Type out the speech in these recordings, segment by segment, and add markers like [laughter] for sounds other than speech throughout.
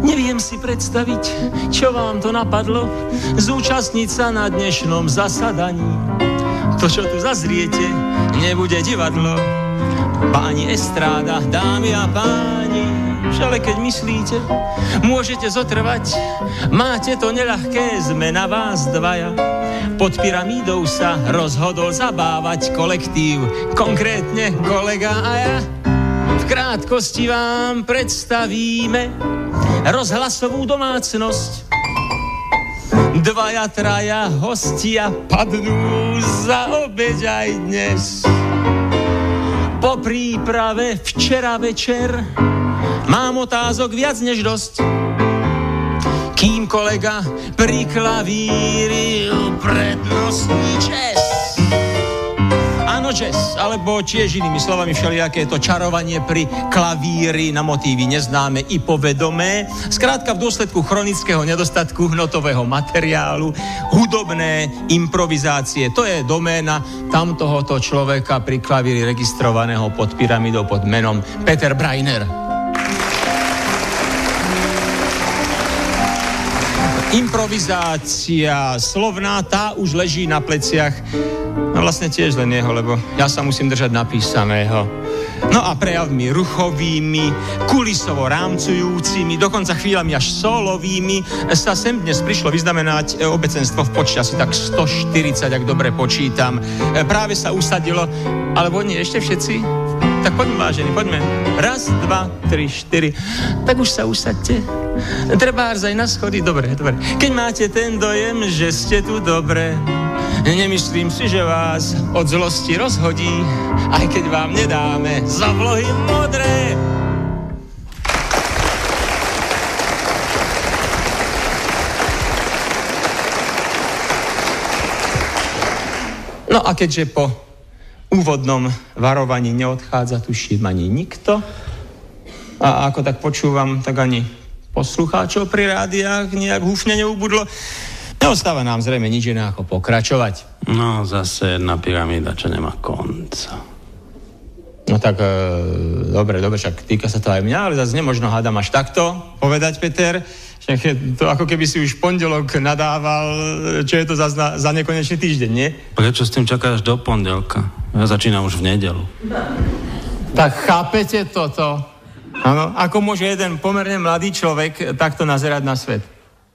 Neviem si predstaviť, čo vám to napadlo, zúčastniť sa na dnešnom zasadaní. To, čo tu zazriete, nebude divadlo, páni estráda, dámy a páni, ale keď myslíte, môžete zotrvať, máte to neľahké, sme na vás dvaja. Pod pyramídou sa rozhodol zabávať kolektív, konkrétne kolega a ja. V krátkosti vám predstavíme rozhlasovú domácnosť. Dvaja, traja hostia padnú za obeď aj dnes. Po príprave včera večer mám otázok viac než dosť. Kým kolega pri klavíri prednostní čes. Áno, jazz, alebo tiež inými slovami všelijaké to čarovanie pri klavíri na motívy neznáme i povedomé. Skrátka v dôsledku chronického nedostatku hnotového materiálu, hudobné improvizácie. To je doména tam tohoto človeka pri klavíri registrovaného pod pyramidou pod menom Peter Breiner. Improvizácia slovná, tá už leží na pleciach. No vlastne tiež len jeho, lebo ja sa musím držať napísaného. No a prejavmi ruchovými, kulisovo rámcujúcimi, dokonca chvíľami až solovými sa sem dnes prišlo vyznamenať e, obecenstvo v počte asi tak 140, ak dobre počítam. E, práve sa usadilo, alebo nie, ešte všetci? Tak poďme, vážení, poďme. Raz, dva, tri, štyri. Tak už sa usadte. Treba aj na schody, dobre, dobre. Keď máte ten dojem, že ste tu dobre, nemyslím si, že vás od zlosti rozhodí, aj keď vám nedáme za vlohy modré. No a keďže po úvodnom varovaní neodchádza, tuším ani nikto, a ako tak počúvam, tak ani poslucháčov pri rádiách nejak húfne neubudlo. Neostáva nám zrejme nič iné ako pokračovať. No, zase jedna pyramída, čo nemá konca. No tak, e, dobre, dobre, však týka sa to aj mňa, ale zase nemožno hádam až takto povedať, Peter. Však je to ako keby si už pondelok nadával, čo je to za, za nekonečný týždeň, nie? Prečo s tým čakáš do pondelka? Ja začínam už v nedelu. Tak chápete toto? Áno, ako môže jeden pomerne mladý človek takto nazerať na svet?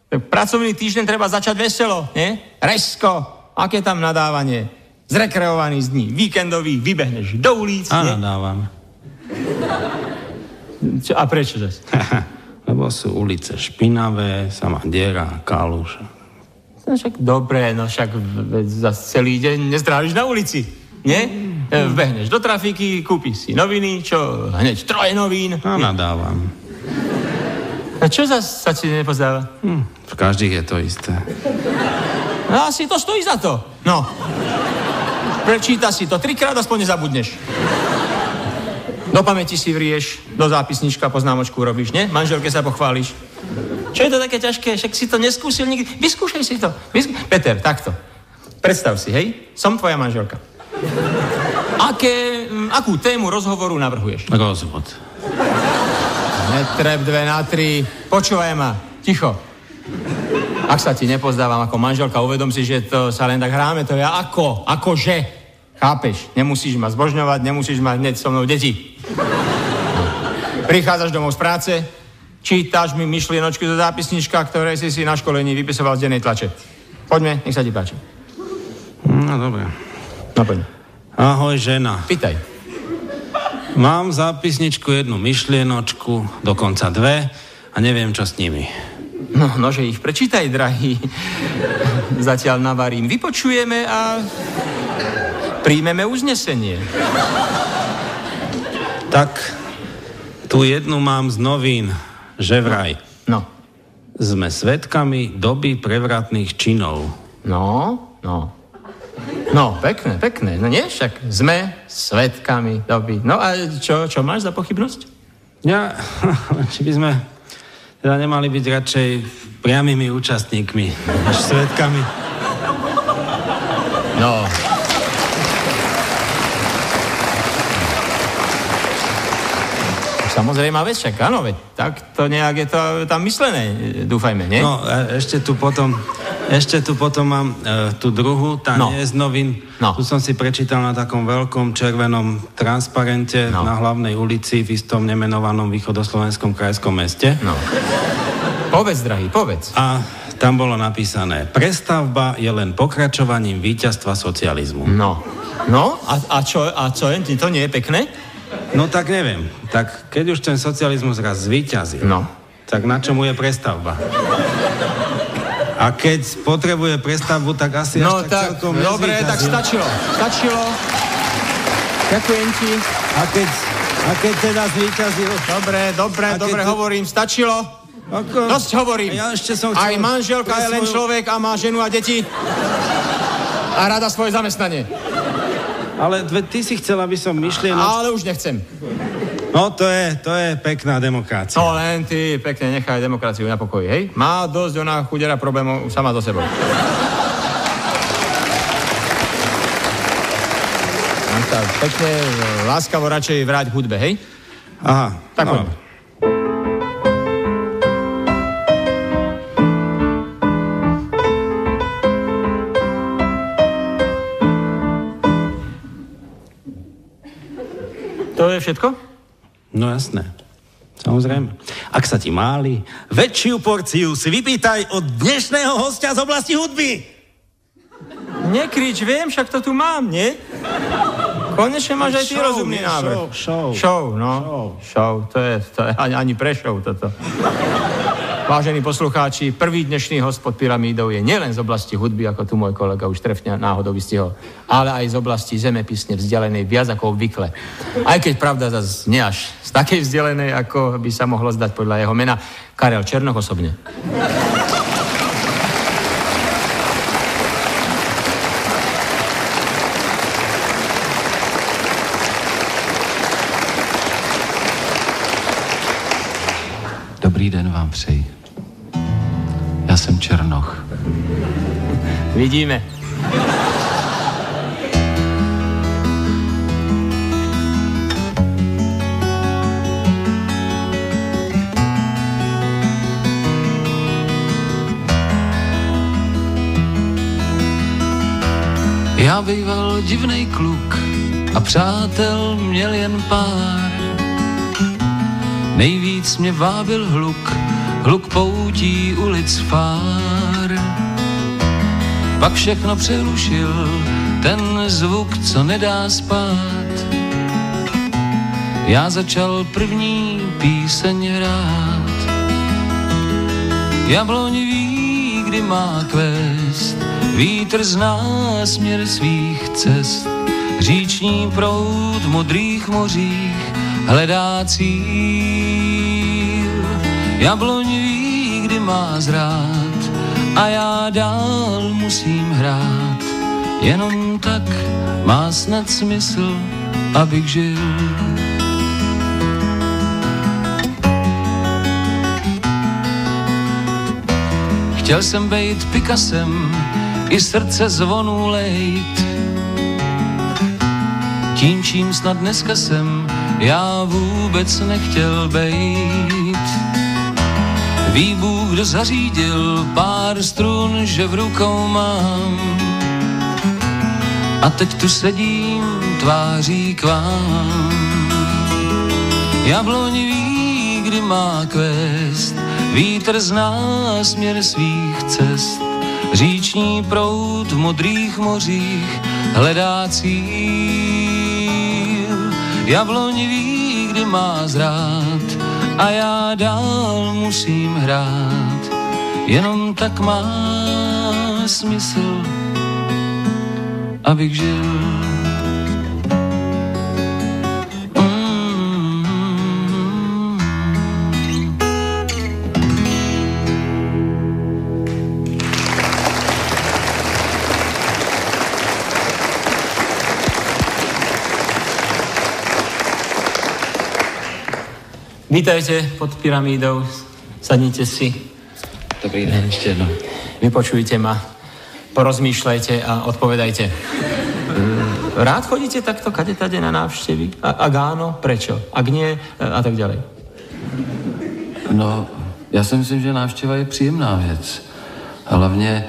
Pracovný týždeň treba začať veselo, nie? Resko, aké tam nadávanie? Zrekreovaný z dní, víkendový, vybehneš do ulic, A nadávam. Čo, a prečo zase? [laughs] Lebo sú ulice špinavé, sama diera, kaluša. No však dobre, no však zase celý deň nezdráviš na ulici, nie? E, vbehneš do trafiky, kúpiš si noviny, čo hneď troje novín. A nadávam. A čo zase sa ti nepozdáva? Hm, v každých je to isté. No asi to stojí za to. No. Prečíta si to trikrát, aspoň nezabudneš. Do pamäti si vrieš, do zápisnička poznámočku robíš, ne? Manželke sa pochváliš. Čo je to také ťažké? Však si to neskúsil nikdy. Vyskúšaj si to. Vyskú... Peter, takto. Predstav si, hej? Som tvoja manželka. Aké, akú tému rozhovoru navrhuješ? Rozvod. Netreb dve na tri. Počúvaj ma. Ticho. Ak sa ti nepozdávam ako manželka, uvedom si, že to sa len tak hráme, to je ako, akože. Chápeš? Nemusíš ma zbožňovať, nemusíš mať hneď so mnou deti. Prichádzaš domov z práce, čítaš mi myšlienočky do zápisnička, ktoré si si na školení vypisoval z dennej tlače. Poďme, nech sa ti páči. No, dobre. No poďme. Ahoj, žena. Pýtaj. Mám v zápisničku jednu myšlienočku, dokonca dve, a neviem, čo s nimi. No, nože ich prečítaj, drahý. Zatiaľ navarím. Vypočujeme a príjmeme uznesenie. Tak, tu jednu mám z novín, že vraj. No, Sme svetkami doby prevratných činov. no, no. No. no, pekné, pekné. No nie, však sme svetkami doby. No a čo, čo máš za pochybnosť? Ja, [laughs] či by sme teda nemali byť radšej priamými účastníkmi, než svetkami. No, samozrejme vec, však áno, veď, tak to nejak je to tam myslené, dúfajme, nie? No, a ešte tu potom ešte tu potom mám e, tú druhú, tá no. nie je z novín. No. Tu som si prečítal na takom veľkom červenom transparente no. na hlavnej ulici v istom nemenovanom východoslovenskom krajskom meste. No. Povedz, drahý, povedz. A tam bolo napísané, prestavba je len pokračovaním víťazstva socializmu. No. No, a, a, čo, a čo je? To nie je pekné? No tak neviem. Tak keď už ten socializmus raz zvíťazil, no. tak na čomu je prestavba? A keď potrebuje prestavbu, tak asi no, až tak, tak celkom Dobre, tak stačilo. Stačilo. Ďakujem ti. A keď, a keď teda zvíťazil... Dobre, dobre, dobre, te... hovorím, stačilo. Ako? Dosť hovorím. Ja ešte som. Aj manželka je len človek a má ženu a deti. A rada svoje zamestnanie. Ale ty si chcel, aby som myšlienok... Ale už nechcem. No, to je, to je pekná demokracia. No len ty pekne nechaj demokraciu na pokoji, hej? Má dosť ona chudera problémov sama do sebou. No tak, pekne, láskavo radšej vráť hudbe, hej? Aha. Tak no. poďme. To je všetko? No jasné. Samozrejme. Ak sa ti máli, väčšiu porciu si vypýtaj od dnešného hostia z oblasti hudby. Nekrič, viem, však to tu mám, nie? Konečne máš aj ty show, rozumný návrh. Show, show. Show, no. Show. show. To je, to je ani, ani pre show toto. Vážení poslucháči, prvý dnešný host pod pyramídou je nielen z oblasti hudby, ako tu môj kolega už trefne náhodou vystihol, ale aj z oblasti zemepisne vzdialenej viac ako obvykle. Aj keď pravda zase nie až z takej vzdialenej, ako by sa mohlo zdať podľa jeho mena, Karel Černoch osobne. Vidíme. Já býval divnej kluk a přátel měl jen pár. Nejvíc mě vábil hluk hluk poutí ulic fár. Pak všechno přerušil ten zvuk, co nedá spát. Já začal první píseň hrát. Jabloň ví, kdy má kvést, vítr zná směr svých cest. Říční proud v modrých mořích hledá cíl. Jabloň ví, kdy má zrát a já dál musím hrát. Jenom tak má snad smysl, abych žil. Chtěl jsem být Pikasem, i srdce zvonu lejt. Tím, čím snad dneska jsem, já vůbec nechtěl bejt. Ví zařídil pár strun, že v rukou mám. A teď tu sedím tváří k vám. Jabloň ví, kdy má kvést, vítr zná směr svých cest. Říční prout v modrých mořích hledá cíl. Jabloň ví, kdy má zrát, a já dál musím hrát. Jenom tak má smysl, abych žil. Vítajte pod pyramídou, sadnite si. Dobrý deň, ešte jedno. Vypočujte ma, porozmýšľajte a odpovedajte. rád chodíte takto kade tade na návštevy? A, ak áno, prečo? Ak nie, a tak ďalej. No, já si myslím, že návštěva je příjemná věc. Hlavně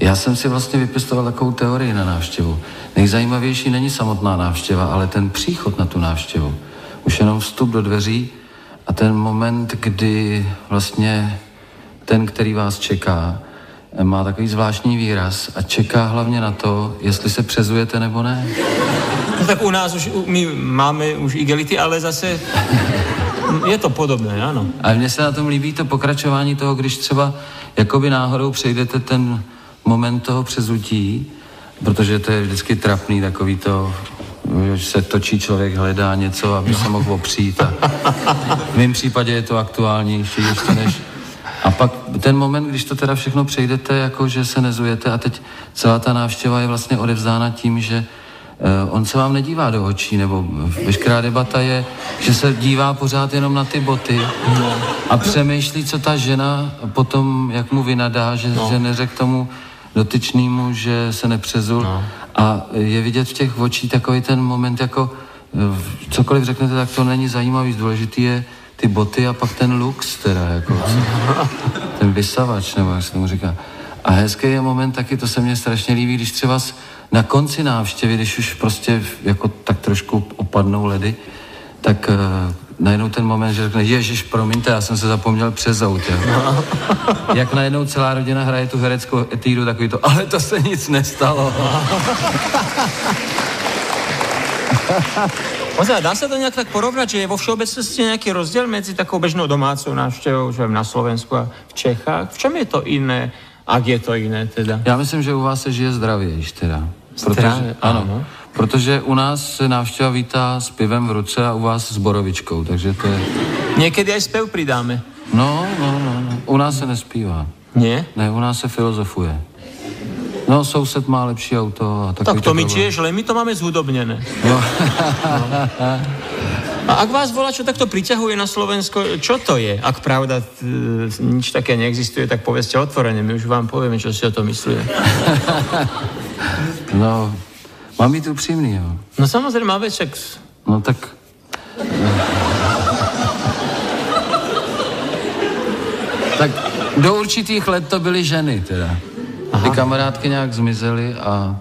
já jsem si vlastně vypistoval takovou teorii na návštěvu. Nejzajímavější není samotná návštěva, ale ten příchod na tu návštěvu. Už jenom vstup do dveří a ten moment, kdy vlastně ten, který vás čeká, má takový zvláštní výraz a čeká hlavně na to, jestli se přezujete nebo ne. No tak u nás už, my máme už igelity, ale zase je to podobné, ano. A mně se na tom líbí to pokračování toho, když třeba jakoby náhodou přejdete ten moment toho přezutí, protože to je vždycky trapný takový to, že se točí člověk, hledá něco, aby se mohl opřít a v mém případě je to aktuálnější ještě než a pak ten moment, když to teda všechno přejdete, jako že se nezujete a teď celá ta návštěva je vlastně odevzdána tím, že uh, on se vám nedívá do očí, nebo veškerá debata je, že se dívá pořád jenom na ty boty a přemýšlí, co ta žena potom, jak mu vynadá, že, no. že neřekl tomu dotyčnému, že se nepřezul. No. A je vidět v těch očích takový ten moment, jako cokoliv řeknete, tak to není zajímavý. Důležitý je, ty boty a pak ten lux teda, jako, [laughs] ten vysavač, nebo jak se tomu říká. A hezký je moment taky, to se mně strašně líbí, když třeba na konci návštěvy, když už prostě jako tak trošku opadnou ledy, tak uh, najednou ten moment, že řekne, ježiš, promiňte, já jsem se zapomněl přezout. No. [laughs] Jak najednou celá rodina hraje tu hereckou etíru, takový to, ale to se nic nestalo. [laughs] Ozaj, dá sa to nejak tak porovnať, že je vo všeobecnosti nejaký rozdiel medzi takou bežnou domácou návštevou, že na Slovensku a v Čechách? V čom je to iné, ak je to iné teda? Já myslím, že u vás se žije zdravějš teda. Protože, ano, ano. Protože u nás se návštěva vítá s pivem v ruce a u vás s borovičkou, takže to je... Někdy aj spev přidáme. No, no, no, no. U nás se nespívá. Nie? Ne, u nás se filozofuje. No, soused má lepší auto. A tak to my tiež, ale my to máme zhudobnené. No. A ak vás volá, čo takto priťahuje na Slovensko, čo to je? Ak pravda nič také neexistuje, tak povedzte otvorene, my už vám povieme, čo si o to myslíme. No, mám byť upřímný, jo. No samozrejme, ale však... No tak... tak do určitých let to byly ženy, teda. Aha. Ty kamarádky nějak zmizely a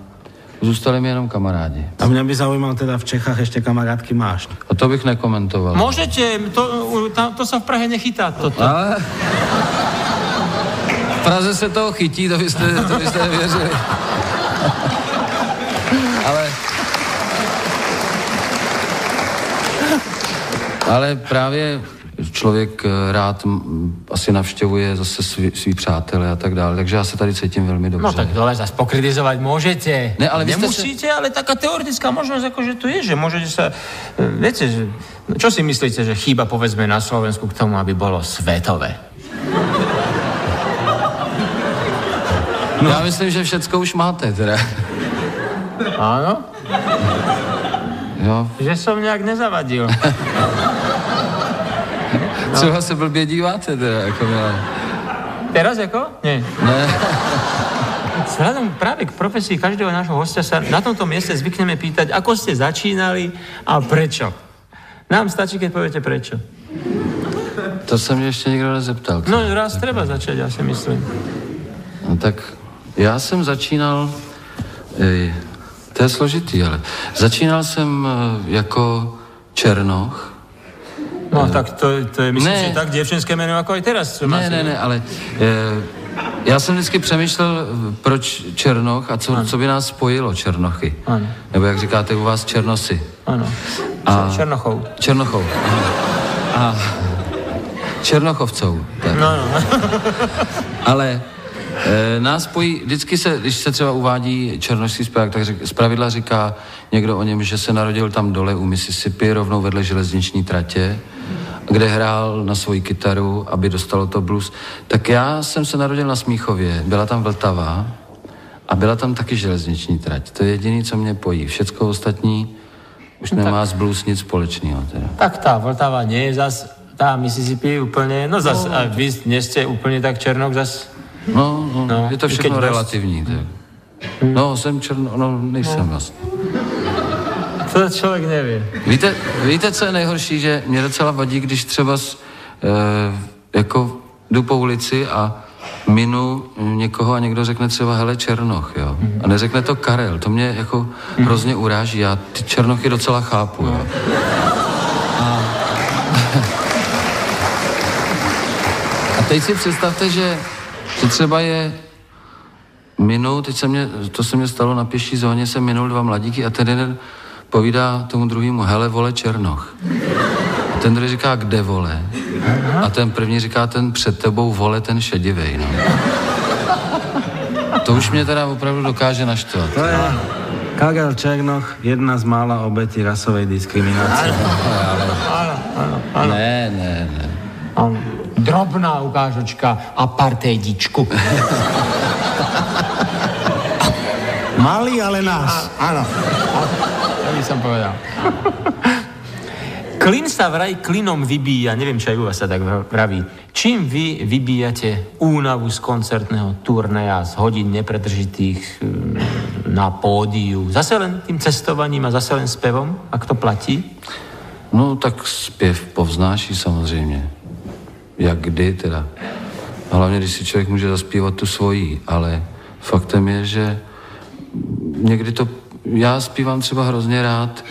Zůstali mi jenom kamarádi. A mě by zaujímal teda v Čechách ještě kamarádky máš. A to bych nekomentoval. Můžete, to, to, to se v Prahe nechytá toto. Ale... V Praze se toho chytí, to byste, to byste nevěřili. Ale... Ale právě člověk eh, rád asi navštěvuje zase svý, svý přátelé a tak dále, takže já se tady cítím velmi dobře. No tak ale zase pokritizovat můžete. Ne, ale Nemusíte, se... ale taká teoretická možnost, jako že to je, že můžete se, eh, viete, že, čo si myslíte, že chýba povedzme na Slovensku k tomu, aby bylo světové? No. Já myslím, že všecko už máte, teda. Ano? Jo. Že jsem nějak nezavadil. No. [laughs] Třeba se blbě díváte teda, jako milé. Teraz jako? Ne. Ne. [laughs] Vzhľadom práve k profesii každého nášho hostia sa na tomto mieste zvykneme pýtať, ako ste začínali a prečo. Nám stačí, keď poviete prečo. To se mě ještě nikdo nezeptal. No raz treba začať, já si myslím. No tak já jsem začínal, ej, to je složitý, ale začínal jsem e, jako Černoch, No tak to, to je, myslím, ne. že tak děvčenské jméno jako i teraz. Ne, ne, ne, ale e, já jsem vždycky přemýšlel, proč Černoch a co, co by nás spojilo Černochy. Ano. Nebo jak říkáte u vás Černosy. Ano. A, Černochou. Černochou. Ano. A Černochovcou. Tak. No, no. [laughs] ale nás spojí, vždycky se, když se třeba uvádí černošský zpěvák, tak řek, zpravidla říká někdo o něm, že se narodil tam dole u Mississippi, rovnou vedle železniční tratě kde hrál na svoji kytaru, aby dostalo to blues. Tak já jsem se narodil na Smíchově, byla tam Vltava a byla tam taky železniční trať. To je jediné, co mě pojí. Všecko ostatní už no nemá tak, s blues nic společného. Teda. Tak ta Vltava nie je zas, tá Mississippi úplně, no zas, no. a vy nejste úplně tak černok zas. No, no, no je to všechno relativní. Tak. No, jsem černo, no nejsem no. vlastně. To člověk neví. Víte, víte, co je nejhorší, že mě docela vadí, když třeba s, e, jako jdu po ulici a minu někoho a někdo řekne třeba hele Černoch, jo. A neřekne to Karel, to mě jako hrozně uráží. Já ty Černochy docela chápu, jo. A, [laughs] a teď si představte, že, že třeba je minul, teď se mě, to se mě stalo na pěší zóně, jsem minul dva mladíky a ten jeden povídá tomu druhému, hele, vole Černoch. A ten druhý říká, kde vole? A ten první říká, ten před tebou vole, ten šedivej, no. To už mě teda opravdu dokáže naštvat. To je Karel Černoch, jedna z mála obetí rasovej diskriminácie. Ano, ano, ano. Ne, ne, ne. Ano. Drobná ukážočka apartheidičku. [laughs] Malý, ale nás. Áno. To by som povedal. Klin sa vraj klinom vybíja, neviem, či aj u vás sa tak vraví. Čím vy vybíjate únavu z koncertného turneja, z hodín nepretržitých mm, na pódiu? Zase len tým cestovaním a zase len spevom, ak to platí? No tak zpěv povznáší samozřejmě. Jak kdy teda. Hlavně, když si člověk může zaspívat tu svojí, ale faktem je, že někdy to já zpívám třeba hrozně rád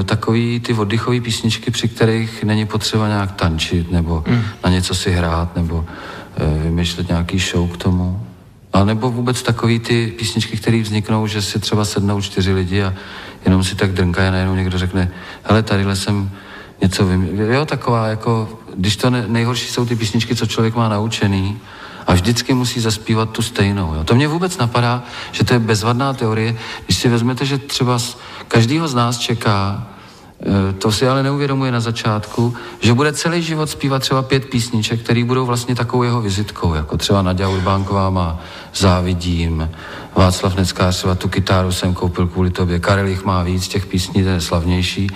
e, takový ty oddychové písničky, při kterých není potřeba nějak tančit nebo mm. na něco si hrát nebo e, vymýšlet nějaký show k tomu. A nebo vůbec takový ty písničky, které vzniknou, že si třeba sednou čtyři lidi a jenom si tak drnkají a najednou někdo řekne, hele, tadyhle jsem něco vymyslel. Jo, taková jako, když to ne, nejhorší jsou ty písničky, co člověk má naučený, a vždycky musí zaspívat tu stejnou. Jo. To mě vůbec napadá, že to je bezvadná teorie, když si vezmete, že třeba z každýho z nás čeká, e, to si ale neuvědomuje na začátku, že bude celý život zpívat třeba pět písniček, které budou vlastně takovou jeho vizitkou, jako třeba Nadia Urbánková má Závidím, Václav Neckář třeba tu kytáru jsem koupil kvůli tobě, Karel jich má víc, těch písní je slavnější,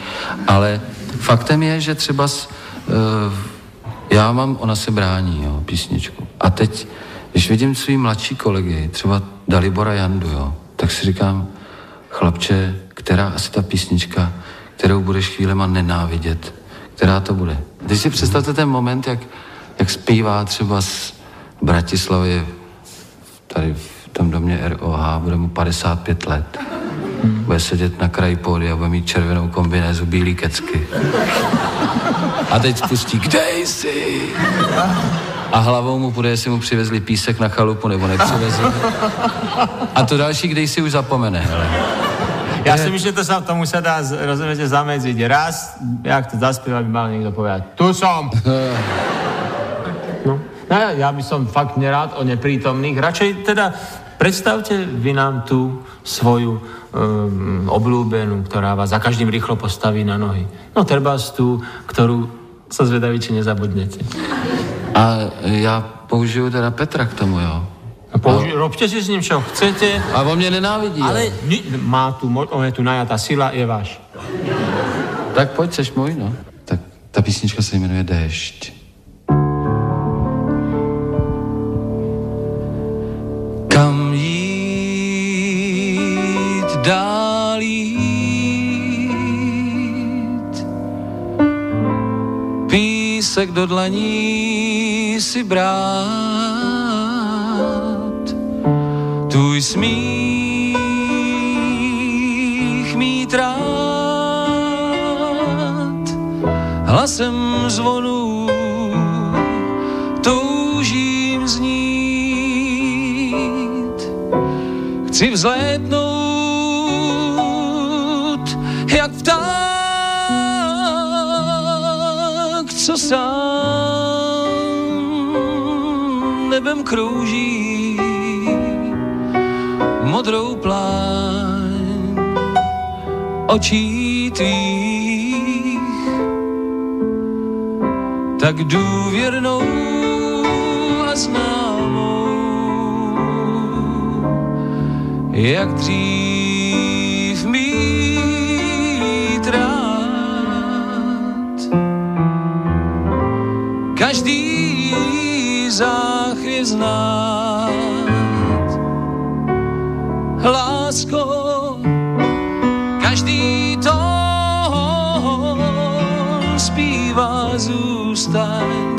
ale faktem je, že třeba s, uh, já mám Ona se brání, jo, písničku. A teď, když vidím svý mladší kolegy, třeba Dalibora Jandu, jo, tak si říkám, chlapče, která asi ta písnička, kterou budeš chvílema nenávidět, která to bude. Když si představte ten moment, jak, jak zpívá třeba z Bratislavy tady v tom domě ROH, bude mu 55 let. Bude sedět na kraji pódy a bude mít červenou kombinézu, bílý kecky. A teď spustí, kde jsi? A hlavou mu půjde, jestli mu přivezli písek na chalupu nebo nepřivezli. A to další, kde si už zapomene. Hele. Ja si myslím, že to sa, tomu sa dá, rozumiete, zamedziť. Raz, jak to zaspieva, by mal niekto povedať, tu som. No. no ja, ja by som fakt nerád o neprítomných. Radšej teda predstavte vy nám tú svoju um, obľúbenú, ktorá vás za každým rýchlo postaví na nohy. No treba tú, ktorú sa zvedaví, či nezabudnete. A ja použiju teda Petra k tomu, jo. Použi- a... Robte si s ním, čo chcete. A vo mne nenávidí, Ale ni- má tu, on je tu najatá sila, je váš. Tak poď, seš môj, no. Tak ta písnička se jmenuje Déšť. Dál jít? Písek do dlaní si brát, tvůj smích mít rád, hlasem zvonu toužím znít. Chci vzlétnout, sám nebem krouží. Modrou pláň očí tvých. Tak důvěrnou a známou, jak dřív znát. Lásko, každý to zpívá, zůstaň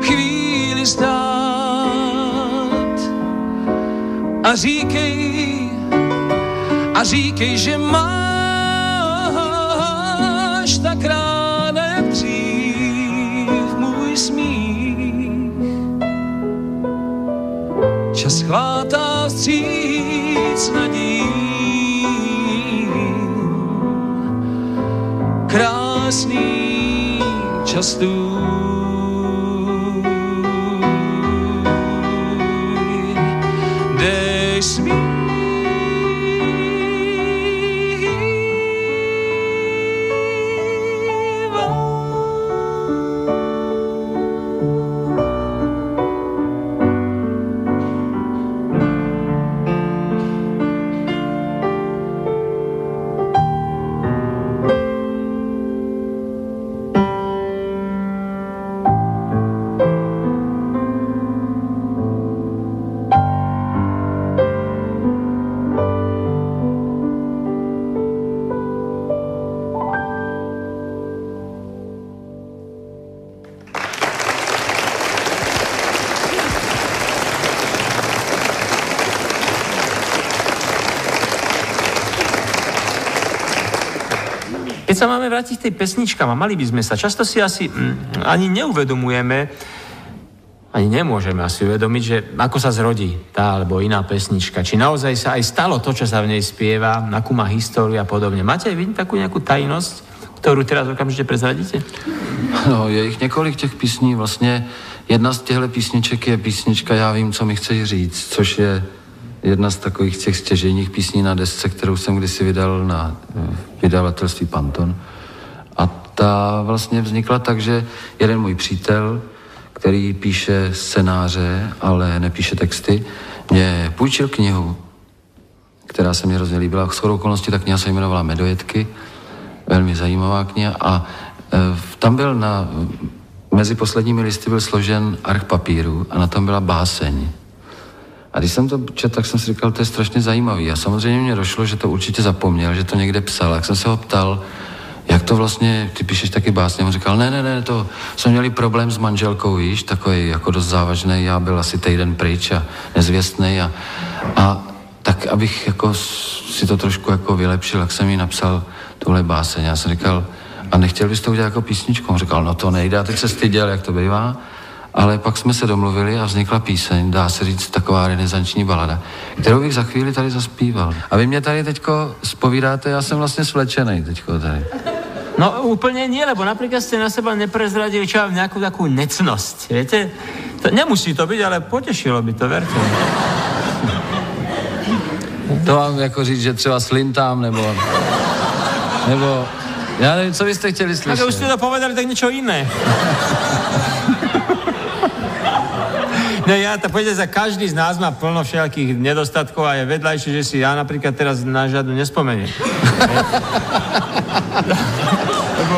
chvíli stát. A říkej, a říkej, že máš vstříc nadějí. Krásný čas tu sa máme vrátiť k tej pesničkám a mali by sme sa, často si asi mm, ani neuvedomujeme, ani nemôžeme asi uvedomiť, že ako sa zrodí tá alebo iná pesnička. Či naozaj sa aj stalo to, čo sa v nej spieva, akú má históriu a podobne. Máte aj vy takú nejakú tajnosť, ktorú teraz okamžite prezradíte? No, je ich několik těch písní. Vlastně jedna z těchto písniček je písnička Já vím, co mi chceš říct, což je jedna z takových těch stěžejních písní na desce, kterou jsem kdysi vydal na eh, vydavatelství Panton. A ta vlastně vznikla tak, že jeden můj přítel, který píše scénáře, ale nepíše texty, mě půjčil knihu, která se mi hrozně líbila. S okolností ta kniha se jmenovala Medojetky, velmi zajímavá kniha a e, tam byl na, mezi posledními listy byl složen arch papíru a na tom byla báseň. A když jsem to četl, tak jsem si říkal, to je strašně zajímavý. A samozřejmě mě došlo, že to určitě zapomněl, že to někde psal. Jak jsem se ho ptal, jak to vlastně, ty píšeš taky básně, on říkal, ne, ne, ne, to jsme měli problém s manželkou, víš, takový jako dost závažný, já byl asi týden pryč a nezvěstný a, a tak abych jako si to trošku jako vylepšil, jak jsem jí napsal tuhle báseň. Já jsem říkal, a nechtěl bys to udělat jako písničku? On říkal, no to nejde, a teď se styděl, jak to bývá. Ale pak jsme se domluvili a vznikla píseň, dá se říct taková renesanční balada, kterou bych za chvíli tady zaspíval. A vy mě tady teďko spovídáte, já jsem vlastně svlečený teďko tady. No úplně nie, lebo napríklad ste na seba neprezradili čo nejakú takú necnosť, viete? To, nemusí to byť, ale potešilo by to, verte. To mám jako říct, že třeba slintám, nebo... Nebo... Já nevím, co byste chtěli slyšet. Tak už ste to povedali, tak niečo iné. [laughs] No ja, to povedať, za každý z nás má plno všelakých nedostatkov a je vedľajšie, že si ja napríklad teraz na žiadnu nespomeniem. Lebo...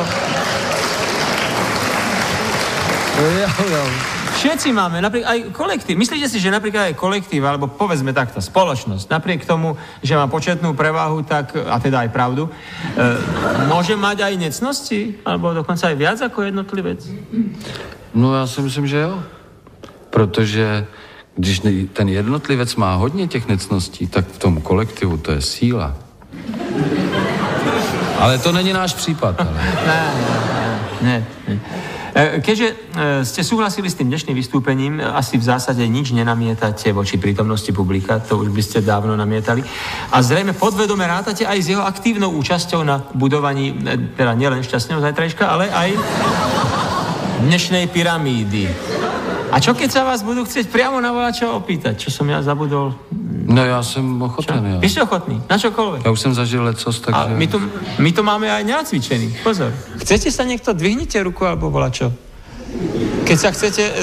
Všetci máme, napríklad aj kolektív. Myslíte si, že napríklad aj kolektív, alebo povedzme takto, spoločnosť, napriek tomu, že má početnú prevahu, tak, a teda aj pravdu, e, môže mať aj necnosti, alebo dokonca aj viac ako jednotlivec? No já si myslím, že jo protože když ten jednotlivec má hodně těch necností, tak v tom kolektivu to je síla. Ale to není náš případ. Ale. Ne, ne, ne. E, keďže e, ste súhlasili s tým dnešným vystúpením, asi v zásade nič nenamietate voči prítomnosti publika, to už by ste dávno namietali. A zrejme podvedome rátate aj s jeho aktívnou účasťou na budovaní, e, teda nielen šťastného zajtrajška, ale aj dnešnej pyramídy. A čo keď sa vás budú chcieť priamo na čo opýtať, čo som ja zabudol? No ja som ochotný. Vy ste ochotný, na čokoľvek. Ja už som zažil lecos, takže... A my tu, my tu máme aj nenacvičený, pozor. Chcete sa niekto, dvihnite ruku alebo čo? Keď sa chcete... E,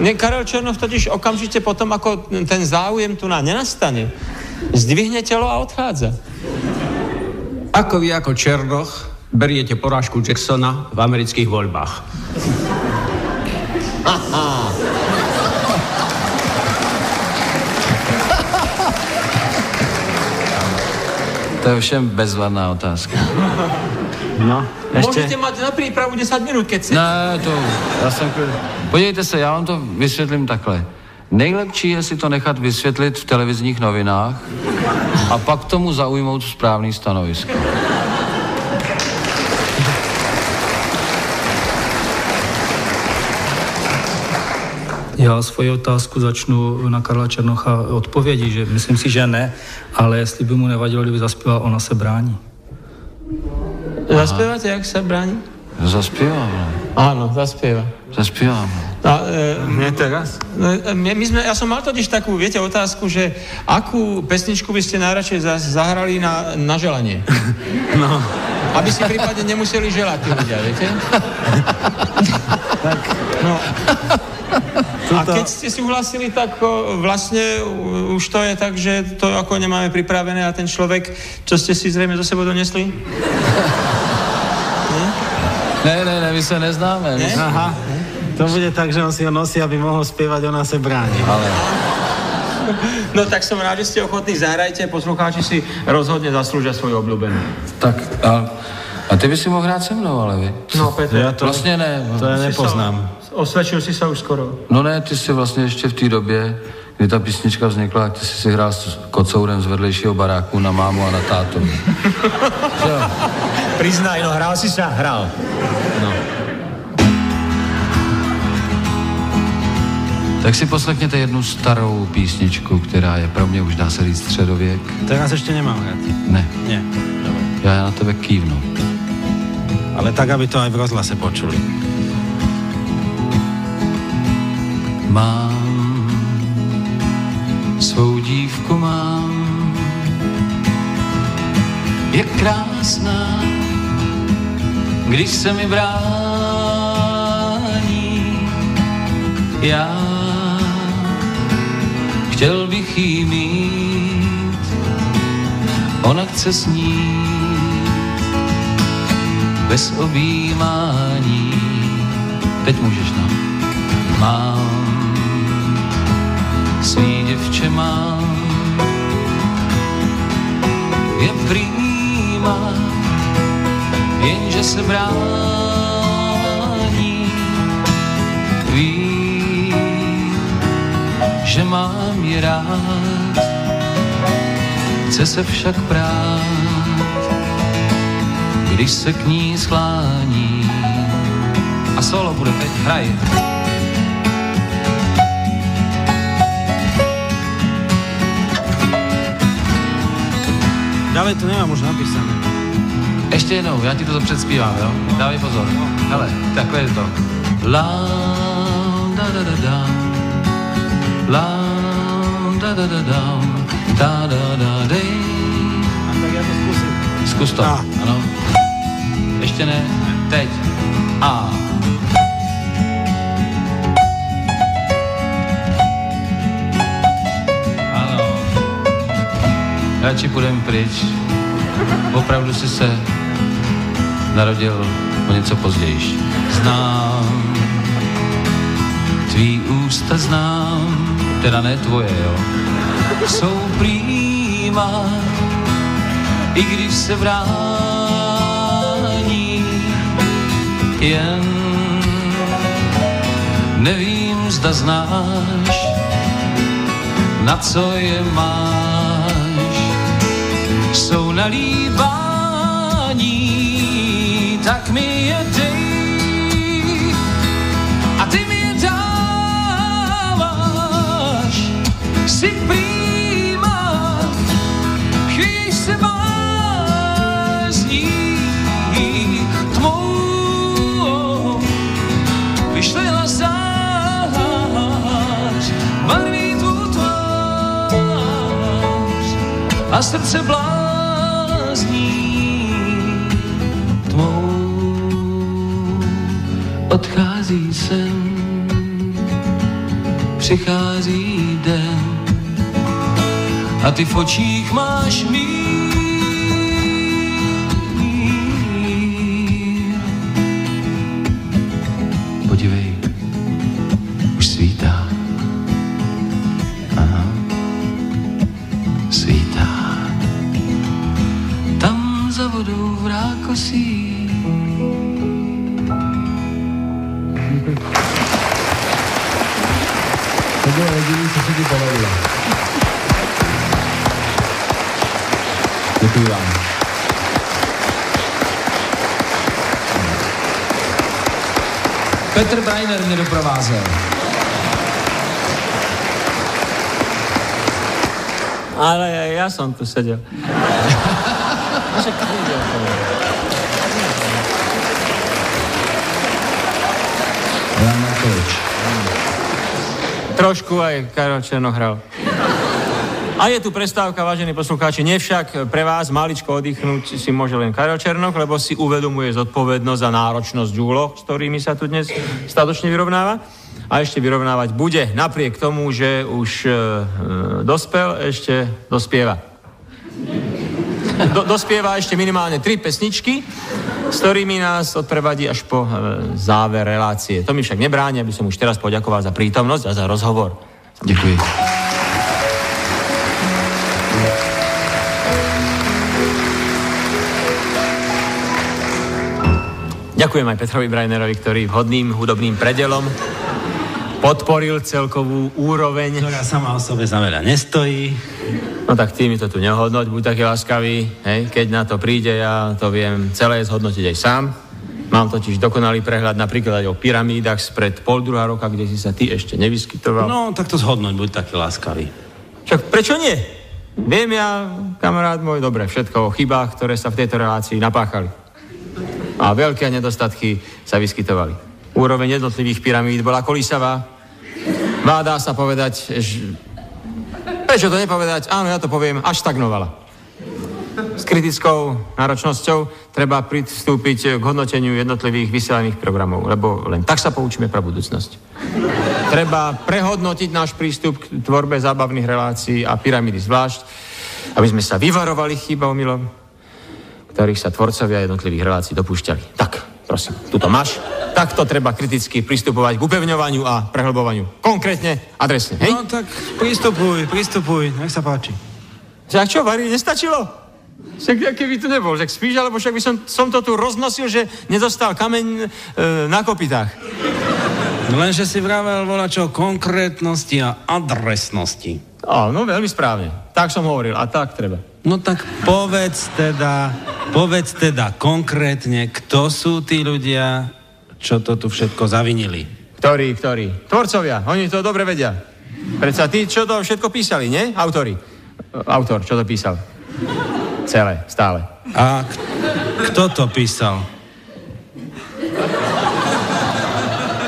ne, Karel Černoch totiž okamžite potom, ako ten záujem tu na nenastane, zdvihne telo a odchádza. Ako vy ako Černoch beriete porážku Jacksona v amerických voľbách? [laughs] To je všem bezvadná otázka. No, ešte... Môžete mať na prípravu 10 minút, keď chcete. Ne, to, já jsem... Podívejte se, já vám to vysvětlím takhle. Nejlepší je si to nechat vysvětlit v televizních novinách a pak tomu zaujmout správný stanovisko. Já svoji otázku začnu na Karla Černocha odpovědí, že myslím si, že ne, ale jestli by mu nevadilo, kdyby zaspíval Ona se brání. Zaspívate, jak sa bráni? Zaspievam. Áno, zaspieva. Zaspievam. A, e, teraz? E, my, my sme, ja som mal totiž takú, viete, otázku, že akú pesničku by ste najradšej zahrali na, na želanie? [laughs] No. Aby si prípadne nemuseli želať tí ľudia, viete? tak. No. A keď ste súhlasili, tak vlastne už to je tak, že to ako nemáme pripravené a ten človek, čo ste si zrejme zo sebou donesli? Ne, ne, ne, my sa neznáme. Ne? Aha. To bude tak, že on si ho nosí, aby mohol spievať, ona se bráni. Ale... No tak som rád, že ste ochotní, zahrajte, poslucháči si rozhodne zaslúžia svoju obľúbenú. Tak, a, a ty by si mohl hrát se mnou, ale vy. No, Petr. Ja to, vlastně ne. To ja nepoznám. Osvedčil si sa už skoro. No ne, ty si vlastně ještě v té době, kdy ta písnička vznikla, ty si si hrál s kocourem z vedlejšího baráku na mámu a na tátu. [laughs] Priznaj, no hrál si sa? Hral. No. Tak si poslechněte jednu starou písničku, která je pro mě už dá se říct středověk. Teraz ještě nemám hrát. Ne. Nie. Já na tebe kývnu. Ale tak, aby to aj v rozhlase počuli. Mám, svou dívku mám, je krásná, když se mi brání. Já chtěl bych jí mít, ona chce snít bez objímání. Teď můžeš, no. Mám, svý děvče mám, je prýma, jenže se brání. Ví, že mám ji rád, chce se však prát, když se k ní sklání. A solo bude teď, hraj. Ďalej to nemám už napísané. Ještě jednou, já ti to předspívám, jo? Dávej pozor. Hele, takhle je to. La, da, da, da, da. La, da, da, da, da. Da, da, da, dej. A tak já to zkusím. Zkus to, ano. Ještě ne, teď. A. Radši půjdeme pryč. Opravdu si se narodil o něco později. Znám, tvý ústa znám, teda ne tvoje, jo. Jsou prýma, i když se vrání, jen nevím, zda znáš, na co je máš. Jsou nalívání, tak mi je dej a ty mi je dáváš. Si prýma, chvíš se bázní tmou, vyšlila zář, barví tvou tvář a srdce blázní Odchází sen, přichází den a ty v očích máš mír. Mě doprovázel. Ale ja som tu sedel. Trošku aj Karol Černo hral. A je tu prestávka, vážení poslucháči. Nevšak pre vás maličko oddychnúť si môže len Karol Černoch, lebo si uvedomuje zodpovednosť a náročnosť úloh, s ktorými sa tu dnes stadočne vyrovnáva. A ešte vyrovnávať bude, napriek tomu, že už e, e dospel, ešte dospieva. Do, dospieva ešte minimálne tri pesničky, s ktorými nás odprevadí až po e, záver relácie. To mi však nebráni, aby som už teraz poďakoval za prítomnosť a za rozhovor. Ďakujem. Ďakujem aj Petrovi Brajnerovi, ktorý vhodným hudobným predelom podporil celkovú úroveň. Ktorá sama o sebe za veľa nestojí. No tak ty mi to tu nehodnoť, buď taký láskavý, hej, keď na to príde, ja to viem celé zhodnotiť aj sám. Mám totiž dokonalý prehľad napríklad aj o pyramídach spred pol druhá roka, kde si sa ty ešte nevyskytoval. No, tak to zhodnoť, buď taký láskavý. Čak prečo nie? Viem ja, kamarát môj, dobre, všetko o chybách, ktoré sa v tejto relácii napáchali a veľké nedostatky sa vyskytovali. Úroveň jednotlivých pyramíd bola kolísavá. Má sa povedať, že... prečo to nepovedať, áno, ja to poviem, až stagnovala. S kritickou náročnosťou treba pristúpiť k hodnoteniu jednotlivých vysielaných programov, lebo len tak sa poučíme pre budúcnosť. Treba prehodnotiť náš prístup k tvorbe zábavných relácií a pyramídy zvlášť, aby sme sa vyvarovali chýba omylom, ktorých sa tvorcovia jednotlivých relácií dopúšťali. Tak, prosím, tuto máš. Takto treba kriticky pristupovať k upevňovaniu a prehlbovaniu. Konkrétne, adresne, hej? No tak pristupuj, pristupuj, nech sa páči. Však čo, Vary, nestačilo? Však keby tu nebol, však spíš, alebo však by som, som to tu roznosil, že nezostal kameň e, na kopitách. Lenže si vravel volačo konkrétnosti a adresnosti. Á, no veľmi správne. Tak som hovoril a tak treba. No tak povedz teda, povedz teda konkrétne, kto sú tí ľudia, čo to tu všetko zavinili. Ktorí, ktorí? Tvorcovia, oni to dobre vedia. Predsa tí, čo to všetko písali, nie? Autori. Autor, čo to písal. Celé, stále. A k- kto to písal?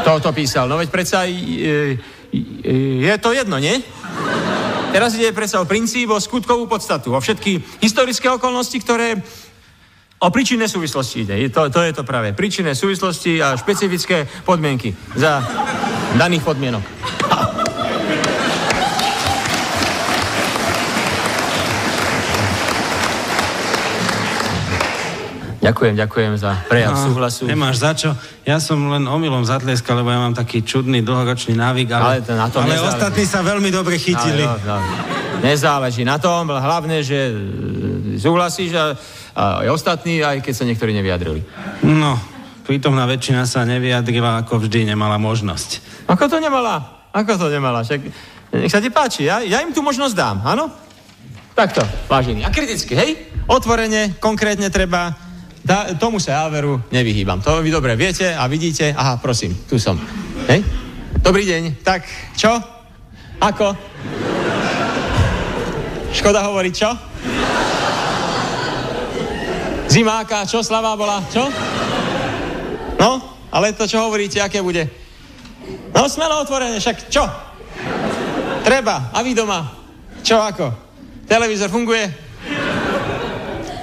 Kto to písal? No veď predsa e, e, je to jedno, nie? Teraz ide predsa o princíp, o skutkovú podstatu, o všetky historické okolnosti, ktoré O príčinné súvislosti ide. To, to je to práve. Príčinné súvislosti a špecifické podmienky za daných podmienok. Ďakujem, ďakujem za prejav no, súhlasu. Nemáš za čo. Ja som len omylom zatlieskal, lebo ja mám taký čudný dlhoročný návyk, ale, ale, to na tom ale ostatní sa veľmi dobre chytili. No, no, no. Nezáleží na tom, hlavne, že e, súhlasíš a, a aj ostatní, aj keď sa niektorí nevyjadrili. No, prítomná väčšina sa nevyjadrila, ako vždy nemala možnosť. Ako to nemala? Ako to nemala? Však, nech sa ti páči, ja, ja im tu možnosť dám, áno? Takto, vážený. A kriticky, hej? Otvorene, konkrétne treba tá, tomu sa ja nevyhýbam. To vy dobre viete a vidíte. Aha, prosím, tu som. Hej? Dobrý deň. Tak, čo? Ako? Škoda hovoriť, čo? Zimáka, čo? Slavá bola, čo? No, ale to, čo hovoríte, aké bude? No, smelo otvorené, však čo? Treba, a vy doma? Čo, ako? Televízor funguje?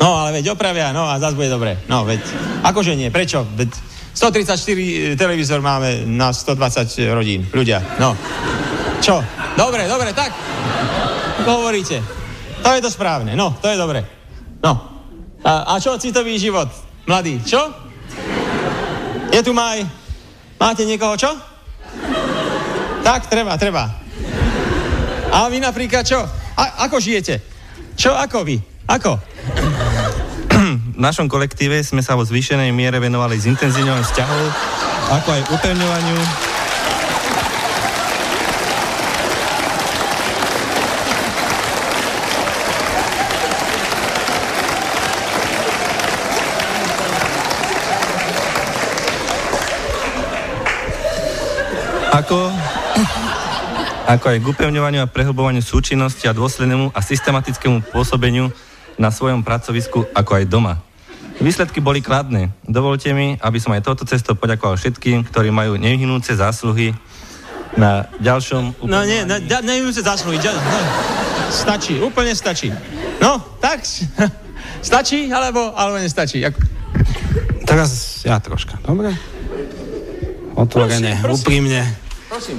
No, ale veď opravia, no a zase bude dobre. No, veď, akože nie, prečo? Veď 134 televízor máme na 120 rodín, ľudia, no. Čo? Dobre, dobre, tak. Hovoríte? To je to správne, no, to je dobre. No. A, a čo citový život? Mladý, čo? Je tu maj. Máte niekoho, čo? Tak, treba, treba. A vy napríklad čo? A, ako žijete? Čo, ako vy? Ako? V našom kolektíve sme sa vo zvýšenej miere venovali zintenzívňovaniu vzťahov, ako aj upevňovaniu. Ako, ako aj k upevňovaniu a prehlbovaniu súčinnosti a dôslednému a systematickému pôsobeniu na svojom pracovisku, ako aj doma. Výsledky boli kladné. Dovolte mi, aby som aj toto cesto poďakoval všetkým, ktorí majú nevyhnúce zásluhy na ďalšom... No nie, na, nevyhnúce zásluhy. no, stačí, úplne stačí. No, tak, [laughs] stačí, alebo, alebo nestačí. Ako... Teraz ja troška, dobre? Otvorene, prosím, prosím. úprimne. Prosím.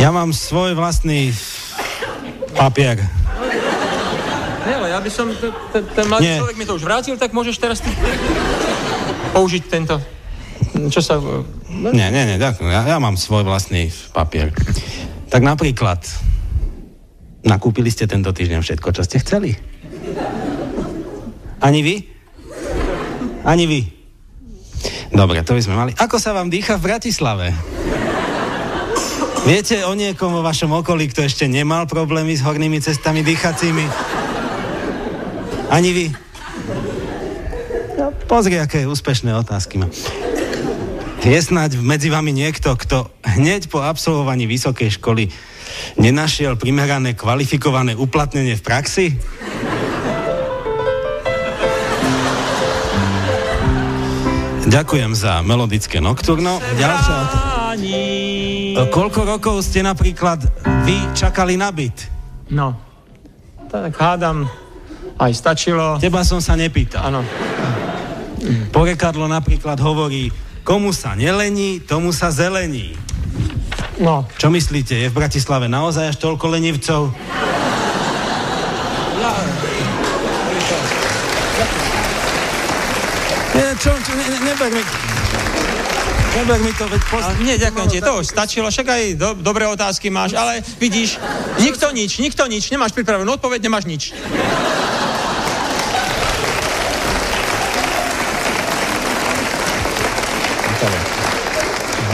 Ja mám svoj vlastný papier. Nie, ale ja by som, ten mladý Nie. človek mi to už vrátil, tak môžeš teraz ty použiť tento, čo sa... Nie, nie, nie, ďakujem. Ja, ja mám svoj vlastný papier. Tak napríklad, nakúpili ste tento týždeň všetko, čo ste chceli? Ani vy? Ani vy? Dobre, to by sme mali. Ako sa vám dýcha v Bratislave? Viete o niekom vo vašom okolí, kto ešte nemal problémy s hornými cestami dýchacími? Ani vy? No, pozri, aké úspešné otázky má. Je snáď medzi vami niekto, kto hneď po absolvovaní vysokej školy nenašiel primerané kvalifikované uplatnenie v praxi? Ďakujem za melodické nokturno. Ďalšia Koľko rokov ste napríklad vy čakali na byt? No, tak hádam, aj stačilo. Teba som sa nepýtal. Áno. Porekadlo napríklad hovorí, komu sa nelení, tomu sa zelení. No. Čo myslíte, je v Bratislave naozaj až toľko lenivcov? Nie, čo, čo, ne, ne, neber Neber mi to, veď post... Nie, ďakujem ti, to už stačilo, však aj do, dobré otázky máš, ale vidíš, nikto nič, nikto nič, nemáš pripravenú odpoveď, nemáš nič.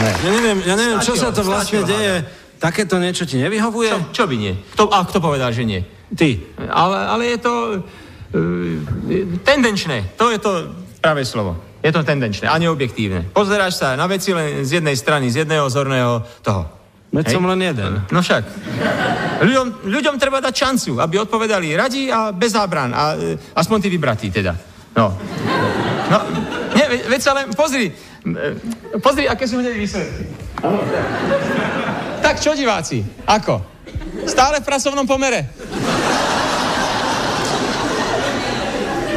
Ja neviem, ja neviem, čo sa to vlastne deje. Takéto niečo ti nevyhovuje? Čo, čo by nie? Kto, a kto povedal, že nie? Ty. Ale, ale je to uh, tendenčné. To je to pravé slovo. Je to tendenčné a neobjektívne. Pozeráš sa na veci len z jednej strany, z jedného zorného toho. Veď som len jeden. No však. Ľuďom, ľuďom treba dať šancu, aby odpovedali radi a bez zábran. A, e, aspoň tí vybratí teda. No. No, nie, ve, veď sa len, pozri. E, pozri, aké sú hneď výsledky. Tak čo diváci? Ako? Stále v pracovnom pomere.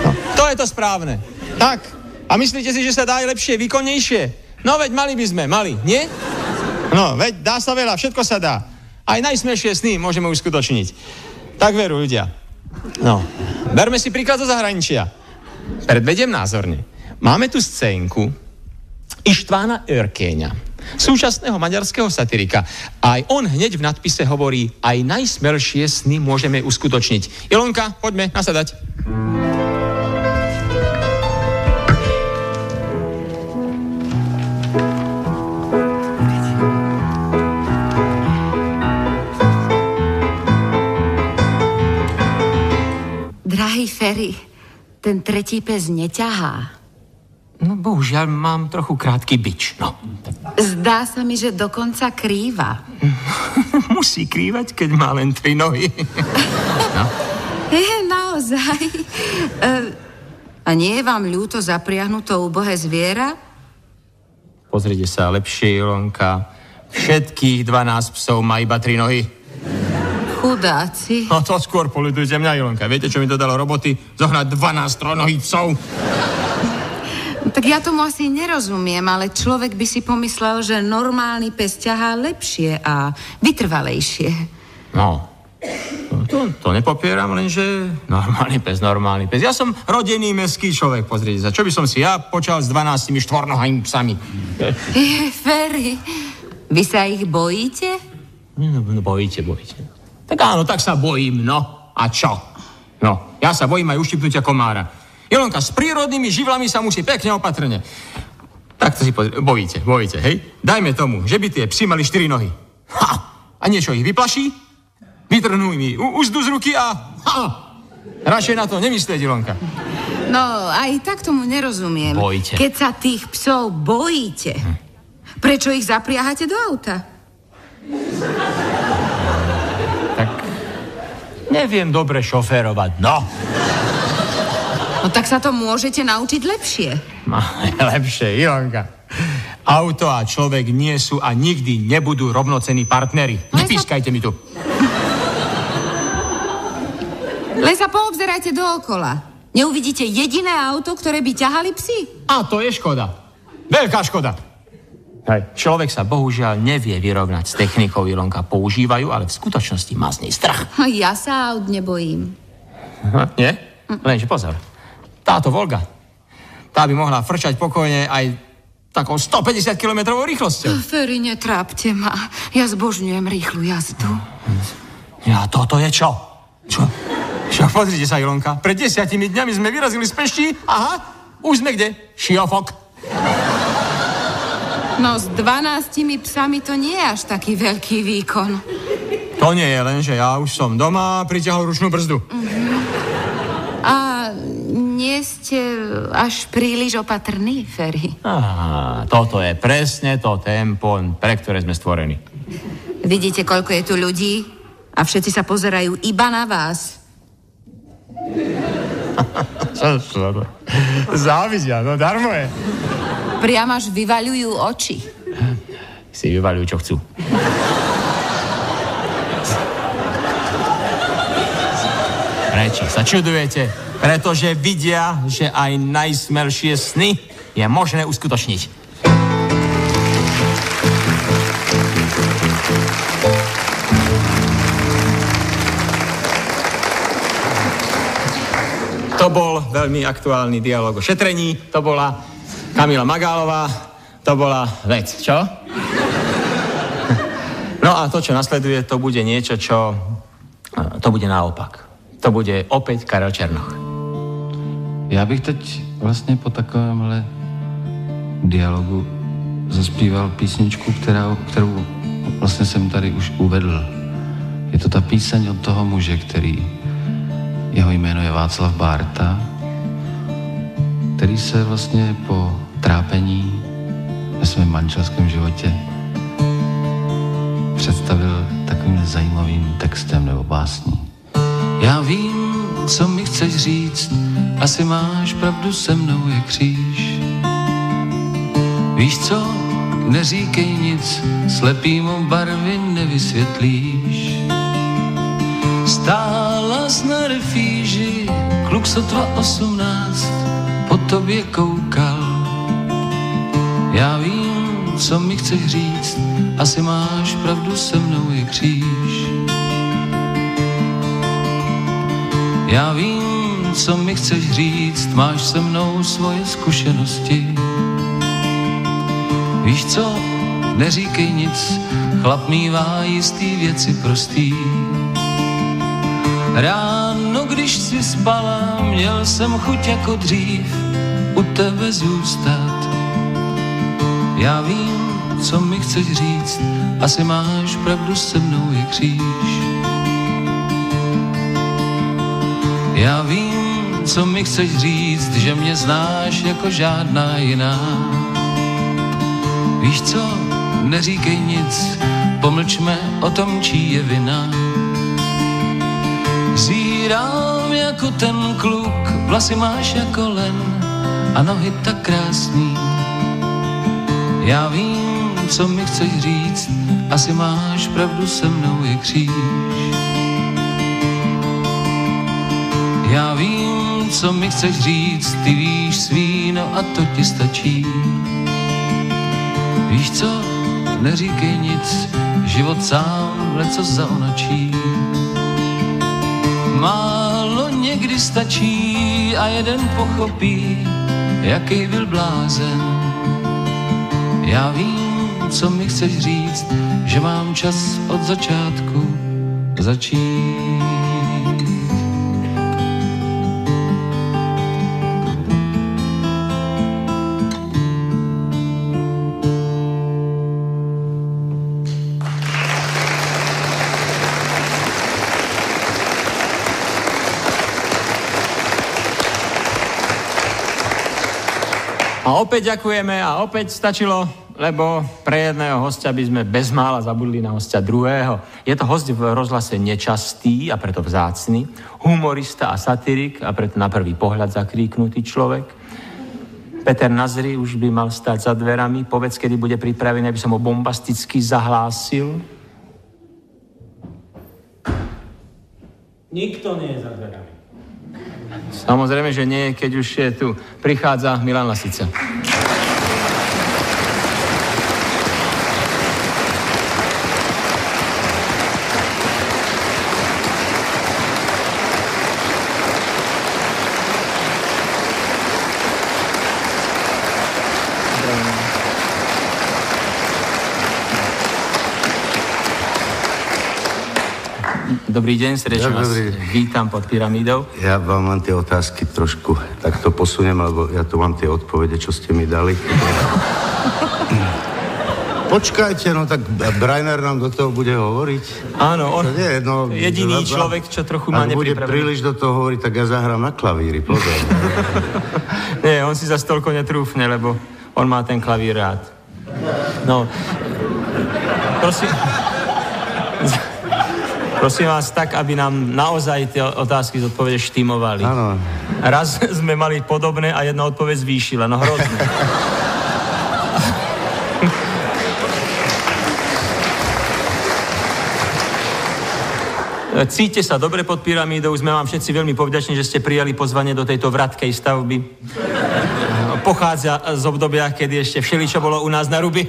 No, to je to správne. Tak. A myslíte si, že sa dá aj lepšie, výkonnejšie? No veď mali by sme, mali, nie? No, veď dá sa veľa, všetko sa dá. Aj najsmešie sny môžeme uskutočniť. Tak veru, ľudia. No, berme si príklad zo zahraničia. Predvediem názorne. Máme tu scénku Ištvána Örkéňa, súčasného maďarského satirika. Aj on hneď v nadpise hovorí, aj najsmelšie sny môžeme uskutočniť. Ilonka, poďme nasadať. Ferry, ten tretí pes neťahá. No bohužiaľ, mám trochu krátky bič, no. Zdá sa mi, že dokonca krýva. [laughs] Musí krývať, keď má len tri nohy. [laughs] no. Je, naozaj. E, a nie je vám ľúto zapriahnuto ubohé zviera? Pozrite sa, lepšie, Ilonka. Všetkých 12 psov má iba tri nohy. Chudáci. No to skôr polidujte mňa, Ilonka. Viete, čo mi to dalo roboty? Zohnať 12 trojnohých psov. Tak ja tomu asi nerozumiem, ale človek by si pomyslel, že normálny pes ťahá lepšie a vytrvalejšie. No, to, to nepopieram, lenže normálny pes, normálny pes. Ja som rodený meský človek, pozrite sa. Čo by som si ja počal s 12 štvornohými psami? Je, [laughs] Ferry, vy sa ich bojíte? No, no, bojíte, bojíte. Tak áno, tak sa bojím, no. A čo? No, ja sa bojím aj uštipnutia komára. Ilonka, s prírodnými živlami sa musí pekne opatrne. Tak to si pozri, bojíte, bojíte, hej? Dajme tomu, že by tie psi mali štyri nohy. Ha! A niečo ich vyplaší? Vytrhnú mi úzdu z ruky a... Ha! Radšej na to nemyslieť, Ilonka. No, aj tak tomu nerozumiem. Bojte. Keď sa tých psov bojíte, hm. prečo ich zapriahate do auta? Neviem dobre šoférovať, no. No tak sa to môžete naučiť lepšie. No, lepšie, Ilonka. Auto a človek nie sú a nikdy nebudú rovnocení partnery. Nepískajte mi tu. Len sa poobzerajte dookola. Neuvidíte jediné auto, ktoré by ťahali psi? A to je škoda. Veľká škoda. Hej. Človek sa bohužiaľ nevie vyrovnať s technikou, Ilonka používajú, ale v skutočnosti má z nej strach. Ja sa aut nebojím. Aha, nie? Lenže pozor. Táto Volga, tá by mohla frčať pokojne aj takou 150 km rýchlosťou. Ferry, netrápte ma. Ja zbožňujem rýchlu jazdu. Ja, toto je čo? Čo? Čo, pozrite sa, Ilonka. Pred desiatimi dňami sme vyrazili z Pešti. Aha, už sme kde? Šiofok. No s dvanáctimi psami to nie je až taký veľký výkon. To nie je len, že ja už som doma a priťahol ručnú brzdu. Uh-huh. A nie ste až príliš opatrný, Ferry? Aha, toto je presne to tempo, pre ktoré sme stvorení. Vidíte, koľko je tu ľudí? A všetci sa pozerajú iba na vás. [laughs] Závidia, no darmo je. Priam až vyvaľujú oči. Si vyvaľujú, čo chcú. Prečo sa čudujete? Pretože vidia, že aj najsmelšie sny je možné uskutočniť. To bol veľmi aktuálny dialog o šetrení. To bola Kamila Magálová. To bola vec, čo? No a to, čo nasleduje, to bude niečo, čo... To bude naopak. To bude opäť Karel Černoch. Já bych teď vlastně po takovémhle dialogu zaspíval písničku, která, kterou vlastně jsem tady už uvedl. Je to ta píseň od toho muže, který jeho jméno je Václav Bárta, který se vlastně po trápení ve svém manželském životě představil takovým zajímavým textem nebo básní. Já vím, co mi chceš říct, asi máš pravdu se mnou je kříž. Víš co, neříkej nic, slepýmu barvy nevysvětlíš. Stála na refíži, kluk sotva osmnáct, po tobě koukal. Já vím, co mi chceš říct, asi máš pravdu se mnou je kříž. Já vím, co mi chceš říct, máš se mnou svoje zkušenosti. Víš co, neříkej nic, chlap mývá jistý věci prostý. Ráno, když si spala, měl jsem chuť jako dřív u tebe zůstat. Já vím, co mi chceš říct, asi máš pravdu se mnou je kříž. Já vím, co mi chceš říct, že mě znáš jako žádná jiná. Víš co, neříkej nic, pomlčme o tom, čí je vina Zírám jako ten kluk, vlasy máš jako len a nohy tak krásný. Já vím, co mi chceš říct, asi máš pravdu se mnou je kříž. Já vím, co mi chceš říct, ty víš svý, no a to ti stačí. Víš co, neříkej nic, život sám leco zaonačí. Málo někdy stačí a jeden pochopí, jaký byl blázen. Já vím, co mi chceš říct, že mám čas od začátku začít. A opäť ďakujeme a opäť stačilo lebo pre jedného hostia by sme bez mála zabudli na hostia druhého. Je to host v rozhlase nečastý a preto vzácny, humorista a satirik a preto na prvý pohľad zakríknutý človek. Peter Nazri už by mal stať za dverami. Povedz, kedy bude pripravený, aby som ho bombasticky zahlásil. Nikto nie je za dverami. Samozrejme, že nie, keď už je tu. Prichádza Milan Lasica. Dobrý deň, srdečne vás vítam pod pyramídou. Ja vám len tie otázky trošku takto posuniem, lebo ja tu mám tie odpovede, čo ste mi dali. Počkajte, no tak Brainer nám do toho bude hovoriť. Áno, on nie, no, jediný lebo, človek, čo trochu má Ak bude príliš do toho hovoriť, tak ja zahrám na klavíri, pozor. [laughs] nie, on si za toľko netrúfne, lebo on má ten klavír rád. No, prosím... Prosím vás tak, aby nám naozaj tie otázky z odpovede štimovali. Áno. Raz [laughs] sme mali podobné a jedna odpoveď zvýšila. No hrozné. [laughs] Cíte sa dobre pod pyramídou, sme vám všetci veľmi povďační, že ste prijali pozvanie do tejto vratkej stavby. Pochádza z obdobia, kedy ešte všeličo bolo u nás na ruby.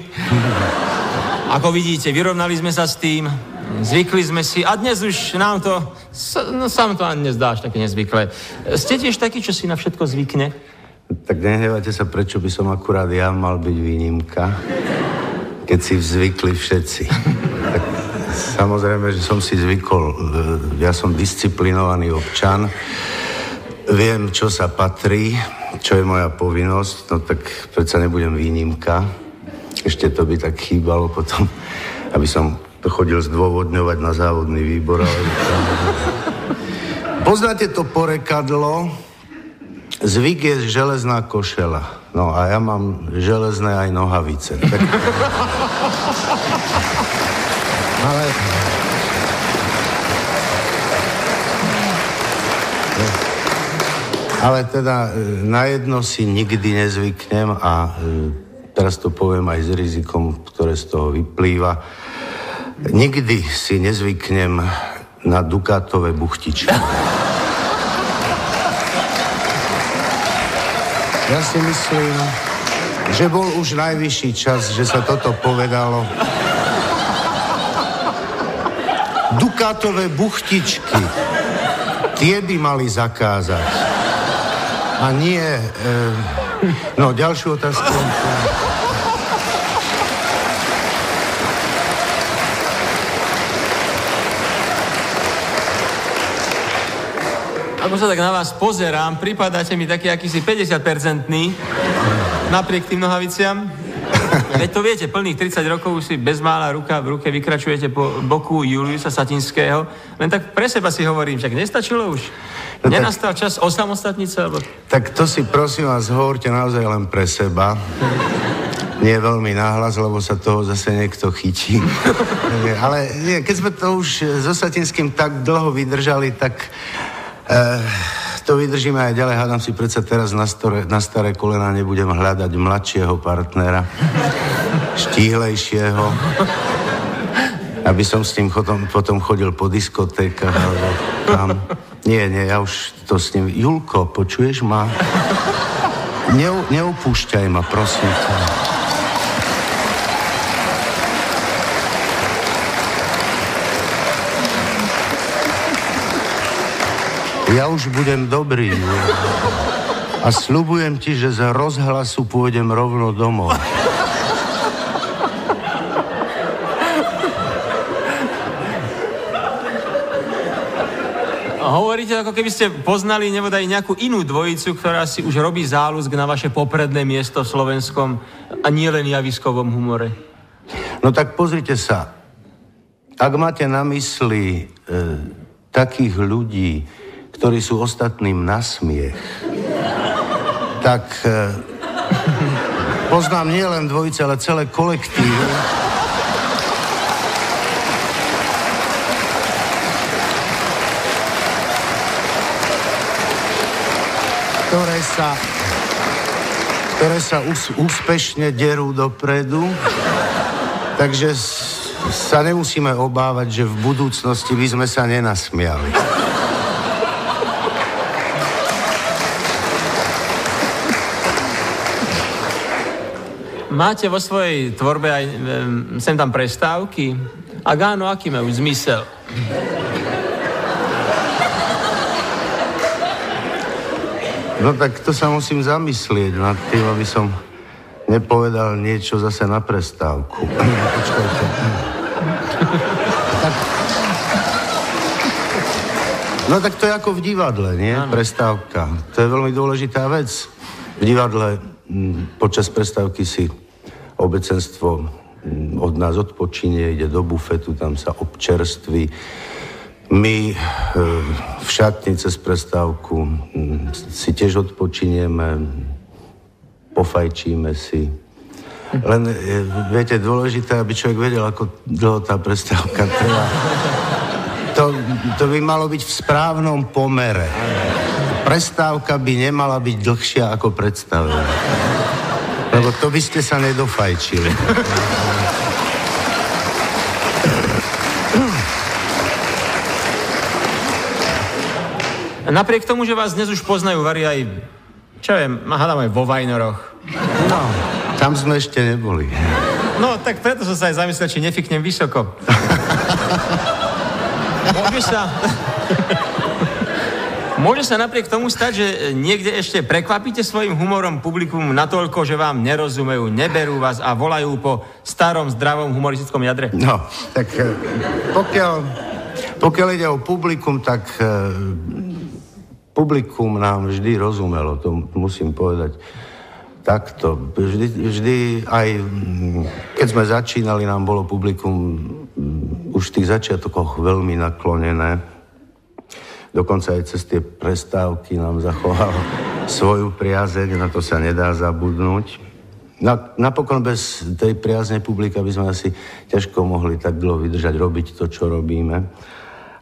[laughs] Ako vidíte, vyrovnali sme sa s tým, Zvykli sme si a dnes už nám to, no sám to ani nezdáš také nezvyklé. Ste tiež taký, čo si na všetko zvykne? Tak nehnevajte sa, prečo by som akurát ja mal byť výnimka, keď si zvykli všetci. Tak, samozrejme, že som si zvykol. Ja som disciplinovaný občan. Viem, čo sa patrí, čo je moja povinnosť, no tak predsa nebudem výnimka. Ešte to by tak chýbalo potom, aby som to chodil zdôvodňovať na závodný výbor. Ale... Poznáte to porekadlo? Zvyk je železná košela. No a ja mám železné aj nohavice. Tak... Ale... Ale teda e, na jedno si nikdy nezvyknem a e, teraz to poviem aj s rizikom, ktoré z toho vyplýva Nikdy si nezvyknem na dukátové buchtičky. Ja si myslím, že bol už najvyšší čas, že sa toto povedalo. Dukátové buchtičky, tie by mali zakázať. A nie... E, no, ďalšiu otázku. Ako sa tak na vás pozerám, pripadáte mi taký akýsi 50-percentný, napriek tým nohaviciam. [laughs] Veď to viete, plných 30 rokov už si bez mála ruka v ruke vykračujete po boku Juliusa Satinského. Len tak pre seba si hovorím, však nestačilo už? No Nenastal tak, čas osamostatniť sa? Alebo... Tak to si prosím vás hovorte naozaj len pre seba. Nie veľmi náhlas, lebo sa toho zase niekto chytí. [laughs] Ale nie, keď sme to už so Satinským tak dlho vydržali, tak to vydržíme aj ďalej. Hádam si predsa teraz na, store, na staré kolena nebudem hľadať mladšieho partnera, štíhlejšieho, aby som s ním potom, potom chodil po diskotékach alebo tam. Nie, nie, ja už to s ním... Julko, počuješ ma? Neu, neupúšťaj ma, prosím ťa. Ja už budem dobrý. A slubujem ti, že z rozhlasu pôjdem rovno domov. Hovoríte, ako keby ste poznali nebodaj nejakú inú dvojicu, ktorá si už robí záľusk na vaše popredné miesto v slovenskom a nie len javiskovom humore. No tak pozrite sa. Ak máte na mysli e, takých ľudí, ktorí sú ostatným na smiech, tak... E, Poznám nielen dvojice, ale celé kolektívy. ktoré sa, ktoré sa ús, úspešne derú dopredu. Takže sa nemusíme obávať, že v budúcnosti by sme sa nenasmiali. Máte vo svojej tvorbe aj sem tam prestávky? Ak áno, aký majú zmysel? No tak to sa musím zamyslieť nad tým, aby som nepovedal niečo zase na prestávku. [clears throat] Počkajte. tak... No tak to je ako v divadle, nie? Ano. Prestávka. To je veľmi dôležitá vec. V divadle počas prestávky si obecenstvo od nás odpočinie, ide do bufetu, tam sa občerství. My e, v šatni cez prestávku si tiež odpočinieme, pofajčíme si. Len, e, viete, dôležité, aby človek vedel, ako dlho tá prestávka trvá. To, to by malo byť v správnom pomere. Prestávka by nemala byť dlhšia ako predstavenie. Lebo to by ste sa nedofajčili. Napriek tomu, že vás dnes už poznajú vari aj, čo viem, hádam aj vo Vajnoroch. No, tam sme ešte neboli. No, tak preto som sa aj zamyslel, či nefiknem vysoko. [laughs] Môže sa... Môže sa napriek tomu stať, že niekde ešte prekvapíte svojim humorom publikum natoľko, že vám nerozumejú, neberú vás a volajú po starom, zdravom humoristickom jadre? No, tak eh, pokiaľ, pokiaľ ide o publikum, tak eh, publikum nám vždy rozumelo, to musím povedať takto. Vždy, vždy aj mm, keď sme začínali, nám bolo publikum mm, už v tých začiatkoch veľmi naklonené dokonca aj cez tie prestávky nám zachoval [laughs] svoju priazeň, na to sa nedá zabudnúť. Na, napokon bez tej priazne publika by sme asi ťažko mohli tak dlho vydržať robiť to, čo robíme.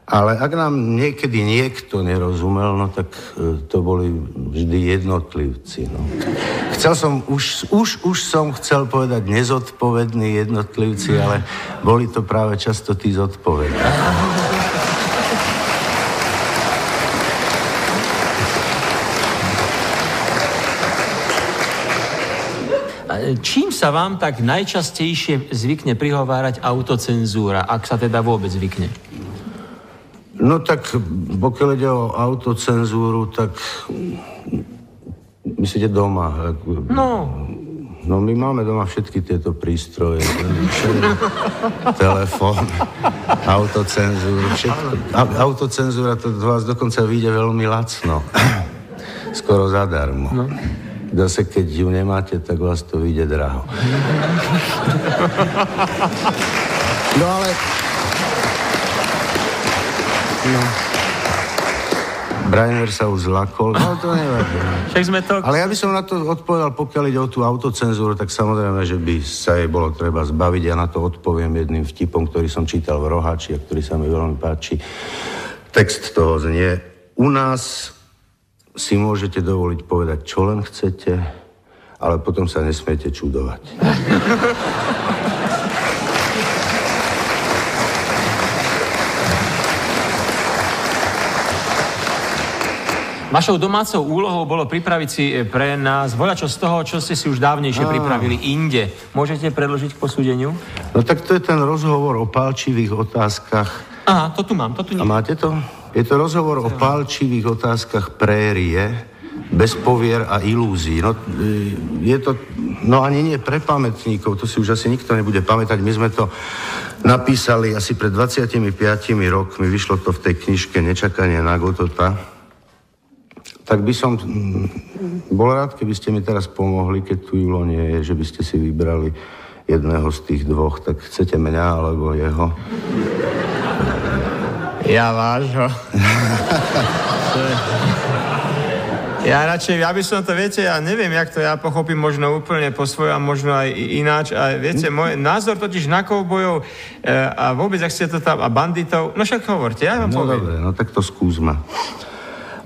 Ale ak nám niekedy niekto nerozumel, no tak e, to boli vždy jednotlivci. No. Chcel som, už, už, už som chcel povedať nezodpovední jednotlivci, ale boli to práve často tí zodpovední. čím sa vám tak najčastejšie zvykne prihovárať autocenzúra, ak sa teda vôbec zvykne? No tak, pokiaľ ide o autocenzúru, tak myslíte doma? No. No my máme doma všetky tieto prístroje, telefón, autocenzúru, všetko. Autocenzúra to vás dokonca vyjde veľmi lacno. Skoro zadarmo. No. Zase keď ju nemáte, tak vás to vyjde draho. No ale... No. Brainer sa už zlakol, no to nevadí. Však sme to... Ale ja by som na to odpovedal, pokiaľ ide o tú autocenzúru, tak samozrejme, že by sa jej bolo treba zbaviť. Ja na to odpoviem jedným vtipom, ktorý som čítal v Rohači a ktorý sa mi veľmi páči. Text toho znie, u nás si môžete dovoliť povedať, čo len chcete, ale potom sa nesmiete čudovať. [laughs] Vašou domácou úlohou bolo pripraviť si pre nás voľačo z toho, čo ste si už dávnejšie Á. pripravili inde. Môžete predložiť k posúdeniu? No tak to je ten rozhovor o pálčivých otázkach. Aha, to tu mám, to tu nie. A máte to? Je to rozhovor o palčivých otázkach prérie, bez povier a ilúzií. No, je to, no ani nie pre pamätníkov, to si už asi nikto nebude pamätať. My sme to napísali asi pred 25 rokmi, vyšlo to v tej knižke Nečakanie na Gotota. Tak by som mm, bol rád, keby ste mi teraz pomohli, keď tu Julo nie je, že by ste si vybrali jedného z tých dvoch, tak chcete mňa alebo jeho? Ja vášho. Ja radšej, ja by som to, viete, ja neviem, jak to ja pochopím možno úplne po svojom, možno aj ináč. A viete, môj názor totiž na koubojov e, a vôbec, ak ste to tam, a banditov, no však hovorte, ja vám no poviem. dobre, no tak to skúsme.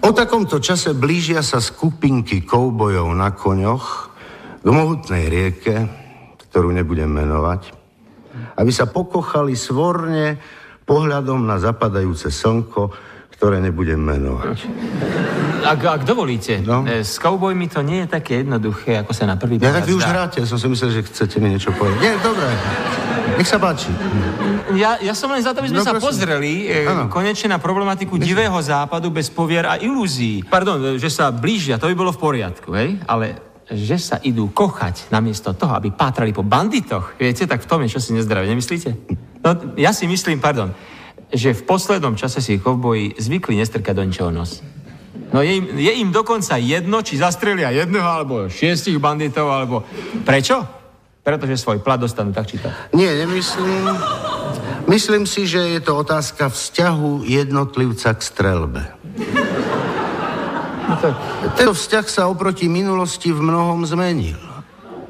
O takomto čase blížia sa skupinky koubojov na koňoch k mohutnej rieke, ktorú nebudem menovať, aby sa pokochali svorne pohľadom na zapadajúce slnko, ktoré nebudem menovať. Ak, ak dovolíte, No. e, s koubojmi to nie je také jednoduché, ako sa na prvý Ja pohľad tak vy už hráte, som si myslel, že chcete mi niečo povedať. Nie, dobre, nech sa páči. Ja, ja som len za to, aby sme No, sa prosím. pozreli e, Áno. konečne na problematiku divého západu bez povier a ilúzií. Pardon, e, že sa blížia, to by bolo v poriadku, hej? Ale že sa idú kochať namiesto toho, aby pátrali po banditoch, viete, tak v tom je čosi nezdravé, nemyslíte? No, ja si myslím, pardon, že v poslednom čase si kovboji zvykli nestrkať do ničoho nos. No je im, je im dokonca jedno, či zastrelia jedného, alebo šiestich banditov, alebo... Prečo? Pretože svoj plat dostanú tak či tak. Nie, nemyslím. Myslím si, že je to otázka vzťahu jednotlivca k strelbe. Tento vzťah sa oproti minulosti v mnohom zmenil.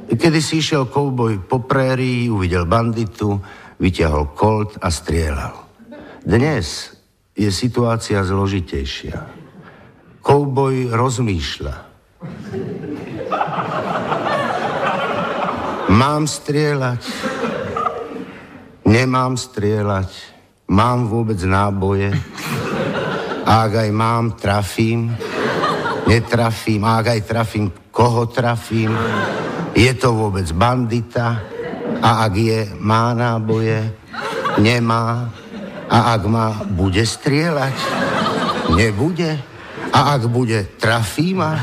Kedy si išiel kouboj po prérii, uvidel banditu, vyťahol kolt a strieľal. Dnes je situácia zložitejšia. Kouboj rozmýšľa. Mám strieľať? Nemám strieľať? Mám vôbec náboje? A ak aj mám, trafím? Netrafím? A ak aj trafím, koho trafím? Je to vôbec bandita? A ak je, má náboje? Nemá? A ak má, bude strieľať? Nebude? A ak bude, trafí ma?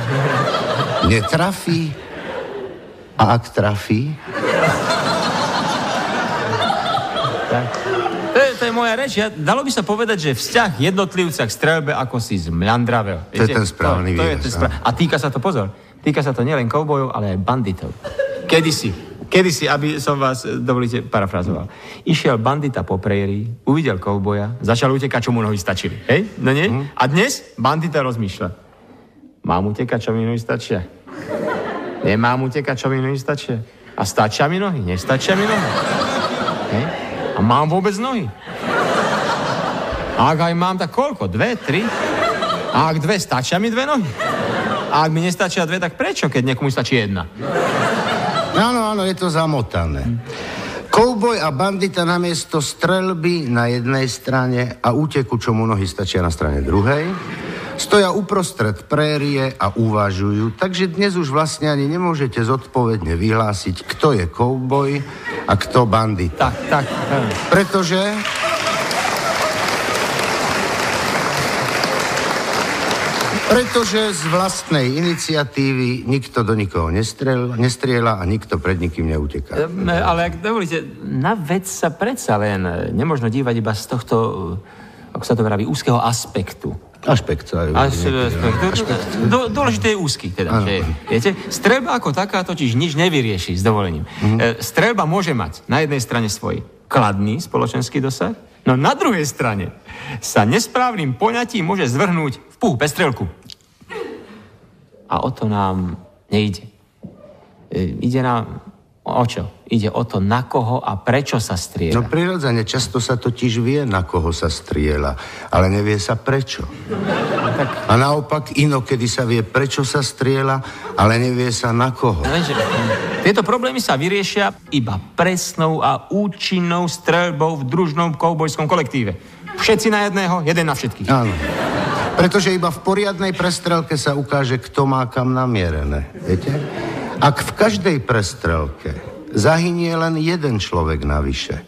Netrafí? A ak trafí? To je, to je moja reč. Ja, dalo by sa povedať, že vzťah jednotlivca k strelbe ako si zmľandravel. To je ten správny to, to je výraz, ten spra- A týka sa to, pozor, týka sa to nielen koubojov, ale aj banditov. Kedysi, kedysi, aby som vás, e, dovolíte, parafrazoval. Išiel bandita po prérii, uvidel kouboja, začal utekať, čo mu nohy stačili. Hej? No nie? A dnes bandita rozmýšľa. Mám utekať, čo mi nohy stačia? Nemám utekať, čo mi nohy stačia? A stačia mi nohy? Nestačia mi nohy? Hej? A mám vôbec nohy? A ak aj mám, tak koľko? Dve, tri? A ak dve, stačia mi dve nohy? A ak mi nestačia dve, tak prečo, keď niekomu stačí jedna? Áno, áno, je to zamotané. Kouboj a bandita namiesto strelby na jednej strane a úteku, čo mu nohy stačia na strane druhej, stoja uprostred prérie a uvažujú, takže dnes už vlastne ani nemôžete zodpovedne vyhlásiť, kto je kouboj a kto bandita. Tak, tak. Pretože... Pretože z vlastnej iniciatívy nikto do nikoho nestrel, nestrieľa a nikto pred nikým neuteká. Ehm, Ale ak dovolíte, na vec sa predsa len e, nemožno dívať iba z tohto, e, ako sa to vraví, úzkeho aspektu. Ašpekt sa aj Až, aspekt. Do, dôležité je úzky, teda. Že, viete, strelba ako taká totiž nič nevyrieši, s dovolením. E, strelba môže mať na jednej strane svoj kladný spoločenský dosah, no na druhej strane sa nesprávnym poňatím môže zvrhnúť v puch bez strelku. A o to nám nejde. E, ide nám o čo? Ide o to, na koho a prečo sa strieľa. No prirodzene, často sa totiž vie, na koho sa strieľa, ale nevie sa prečo. A naopak inokedy sa vie, prečo sa strieľa, ale nevie sa na koho. Lenže tieto problémy sa vyriešia iba presnou a účinnou streľbou v družnom koubojskom kolektíve. Všetci na jedného, jeden na všetkých. Áno. Pretože iba v poriadnej prestrelke sa ukáže, kto má kam namierené. Viete? Ak v každej prestrelke zahynie len jeden človek navyše,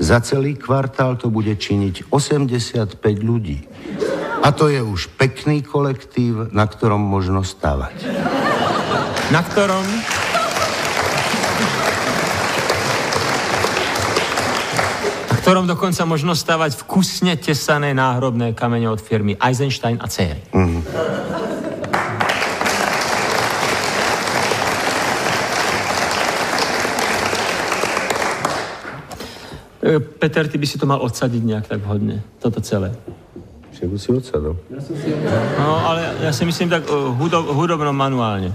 za celý kvartál to bude činiť 85 ľudí. A to je už pekný kolektív, na ktorom možno stavať. Na ktorom ktorom dokonca možno stavať vkusne tesané náhrobné kamene od firmy Eisenstein a céry. Mm. E, Peter, ty by si to mal odsadiť nejak tak vhodne, toto celé. Však si oca, no. Ale ja si myslím tak uh, hudob, hudobno manuálne.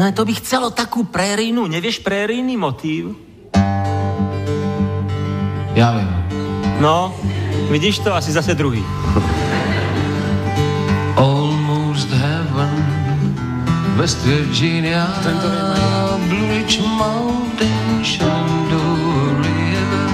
No to by chcelo takú prérínu, nevieš préríny motív? Ja viem. No, vidíš to? Asi zase druhý. Almost heaven, West Virginia, Blue Ridge Mountain, Shenandoah River.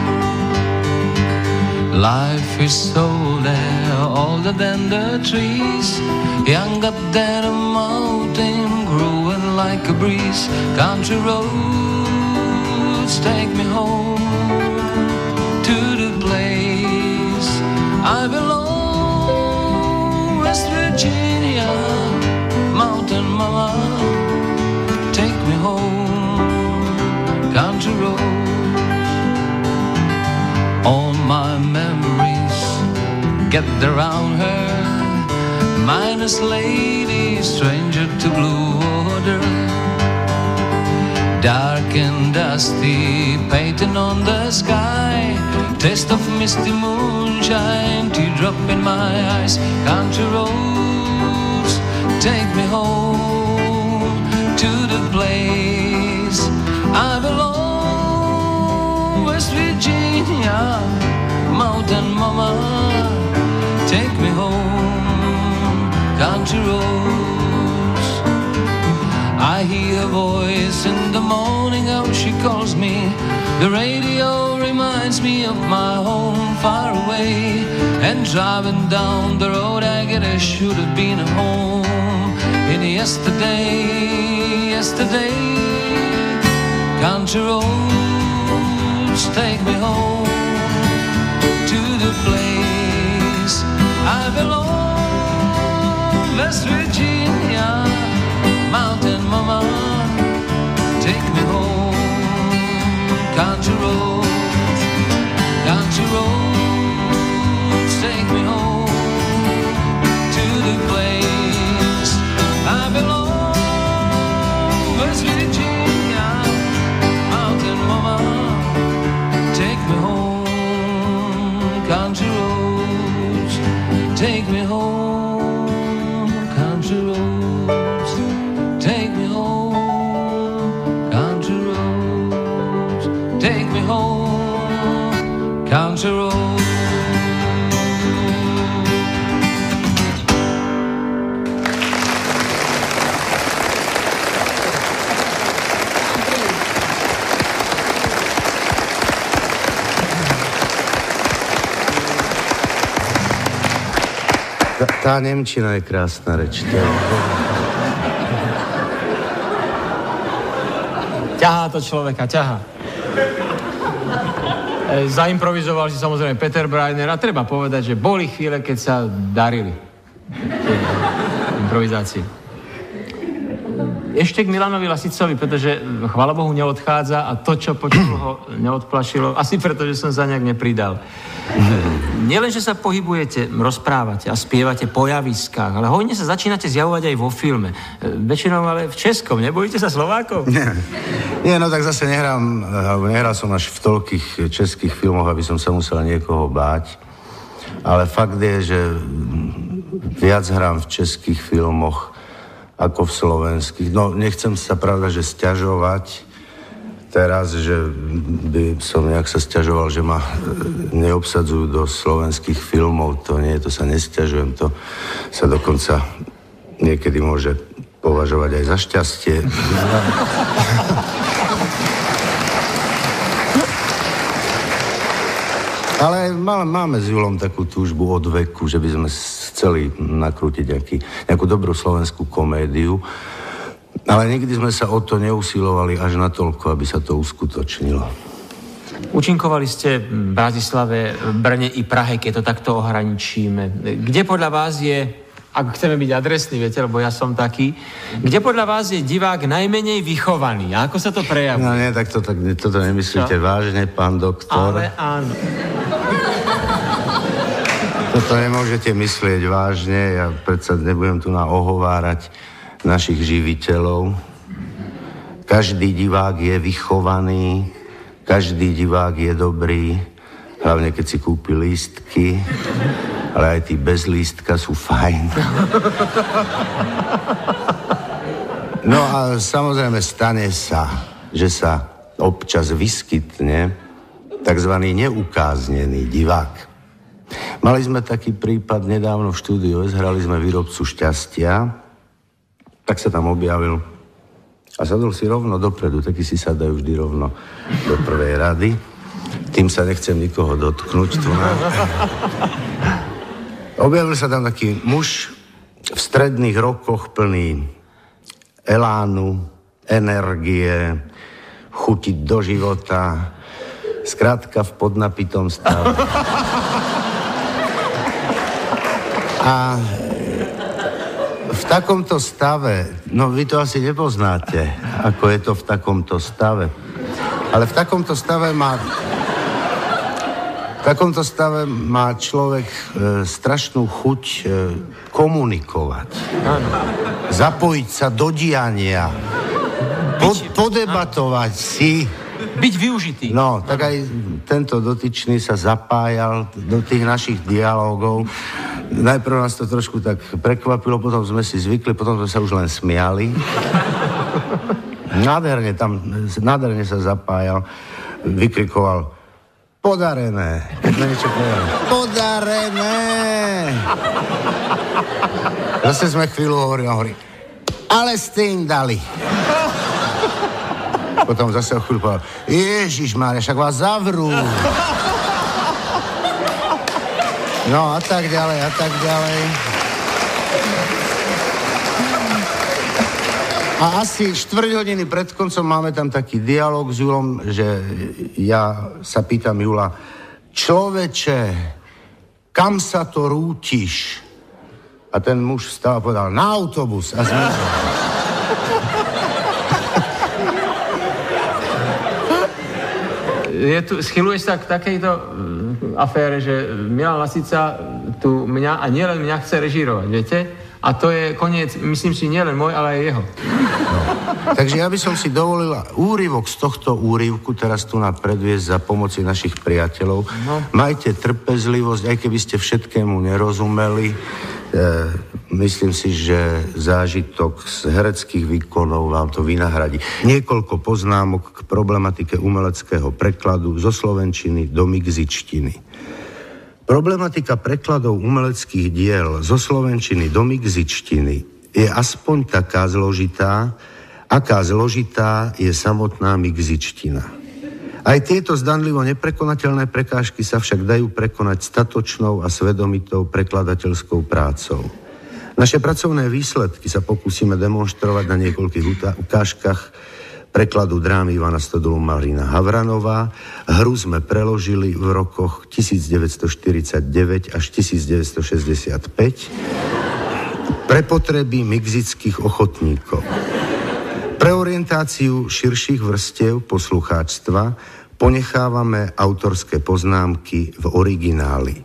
Life is so there, older than the trees, younger than a mountain, growing like a breeze. Country roads take me home I belong, West Virginia, mountain mama, take me home, country road. All my memories get around her, minus lady, stranger to blue water. Dark and dusty, painting on the sky. Taste of misty moonshine, teardrop in my eyes. Country roads, take me home to the place I belong. West Virginia, mountain mama, take me home. Country roads. I hear a voice in the morning, how she calls me. The radio reminds me of my home far away. And driving down the road, I get I should have been home. In yesterday, yesterday, country roads take me home to the place I belong, West Virginia mama take me home country roads country roads. Take me home to the place I belong Tá, Nemčina je krásna reč. To. Ťahá to človeka, ťahá. E, zaimprovizoval si samozrejme Peter Breiner a treba povedať, že boli chvíle, keď sa darili. Tie improvizácie. Ešte k Milanovi Lasicovi, pretože chvála Bohu neodchádza a to, čo počul ho, neodplašilo. Asi preto, že som sa nejak nepridal. Nielen, že sa pohybujete, rozprávate a spievate po javiskách, ale hojne sa začínate zjavovať aj vo filme. E, Väčšinou ale v Českom. Nebojíte sa Slovákov? Nie. Nie, no tak zase nehrám, alebo nehral som až v toľkých českých filmoch, aby som sa musel niekoho báť. Ale fakt je, že viac hrám v českých filmoch ako v slovenských. No, nechcem sa pravda, že stiažovať teraz, že by som nejak sa stiažoval, že ma e, neobsadzujú do slovenských filmov. To nie, to sa nestiažujem. To sa dokonca niekedy môže považovať aj za šťastie. Ale máme, s Julom takú túžbu od veku, že by sme chceli nakrútiť nejaký, nejakú dobrú slovenskú komédiu. Ale nikdy sme sa o to neusilovali až na toľko, aby sa to uskutočnilo. Učinkovali ste v Bratislave, Brne i Prahe, keď to takto ohraničíme. Kde podľa vás je, ak chceme byť adresní, viete, lebo ja som taký, kde podľa vás je divák najmenej vychovaný? A ako sa to prejavuje? No nie, tak to, tak, toto nemyslíte Čo? vážne, pán doktor. Ale áno. Toto nemôžete myslieť vážne, ja predsa nebudem tu na ohovárať našich živiteľov. Každý divák je vychovaný, každý divák je dobrý Hlavne, keď si kúpi lístky, ale aj tí bez lístka sú fajn. No a samozrejme stane sa, že sa občas vyskytne tzv. neukáznený divák. Mali sme taký prípad nedávno v štúdiu S, hrali sme výrobcu šťastia, tak sa tam objavil a sadol si rovno dopredu, taký si sadajú vždy rovno do prvej rady. Tým sa nechcem nikoho dotknúť. Tu na... Objavil sa tam taký muž v stredných rokoch plný elánu, energie, chutiť do života, skrátka v podnapitom stave. A v takomto stave, no vy to asi nepoznáte, ako je to v takomto stave, ale v takomto stave má v takomto stave má človek e, strašnú chuť e, komunikovať. Zapojiť sa do diania. Po, podebatovať si. Byť využitý. No, tak aj tento dotyčný sa zapájal do tých našich dialogov. Najprv nás to trošku tak prekvapilo, potom sme si zvykli, potom sme sa už len smiali. Nádherne tam, nádherne sa zapájal, vykrikoval Podarené. niečo povedal. Podarené. Zase sme chvíľu hovorili, hovorí, ale ste im dali. Potom zase o chvíľu povedal, Ježiš Mária, však vás zavrú. No a tak ďalej, a tak ďalej. A asi štvrť hodiny pred koncom máme tam taký dialog s Julom, že ja sa pýtam Jula, človeče, kam sa to rútiš? A ten muž vstal a povedal, na autobus a zmizol. Je tu, schyluješ sa k takejto uh, afére, že Milan Lasica tu mňa, a nielen mňa chce režírovať, viete? A to je koniec, myslím si, nielen môj, ale aj jeho. No. Takže ja by som si dovolila úryvok z tohto úryvku teraz tu na predviesť za pomoci našich priateľov. No. Majte trpezlivosť, aj keby ste všetkému nerozumeli. E, myslím si, že zážitok z hereckých výkonov vám to vynahradí. Niekoľko poznámok k problematike umeleckého prekladu zo slovenčiny do migzičtiny. Problematika prekladov umeleckých diel zo slovenčiny do migzičtiny je aspoň taká zložitá, aká zložitá je samotná migzičtina. Aj tieto zdanlivo neprekonateľné prekážky sa však dajú prekonať statočnou a svedomitou prekladateľskou prácou. Naše pracovné výsledky sa pokúsime demonstrovať na niekoľkých ukážkach prekladu drámy Ivana Stodolu Marina Havranová. Hru sme preložili v rokoch 1949 až 1965 pre potreby mixických ochotníkov. Pre orientáciu širších vrstiev poslucháčstva ponechávame autorské poznámky v origináli.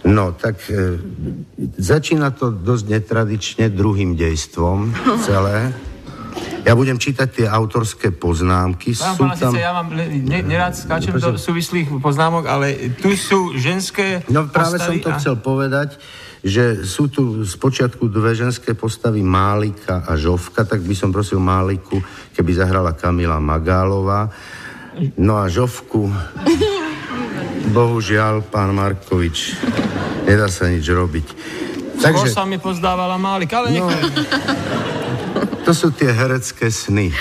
No, tak e, začína to dosť netradične druhým dejstvom [laughs] celé. Ja budem čítať tie autorské poznámky. Pán sú tam... ja vám ne, nerád skáčem do súvislých poznámok, ale tu sú ženské No práve postavy som to a... chcel povedať, že sú tu z počiatku dve ženské postavy Málika a Žovka, tak by som prosil Máliku, keby zahrala Kamila Magálová. No a Žovku, bohužiaľ, pán Markovič, nedá sa nič robiť. Takže... sa mi pozdávala Málika, ale no, to sú tie herecké sny.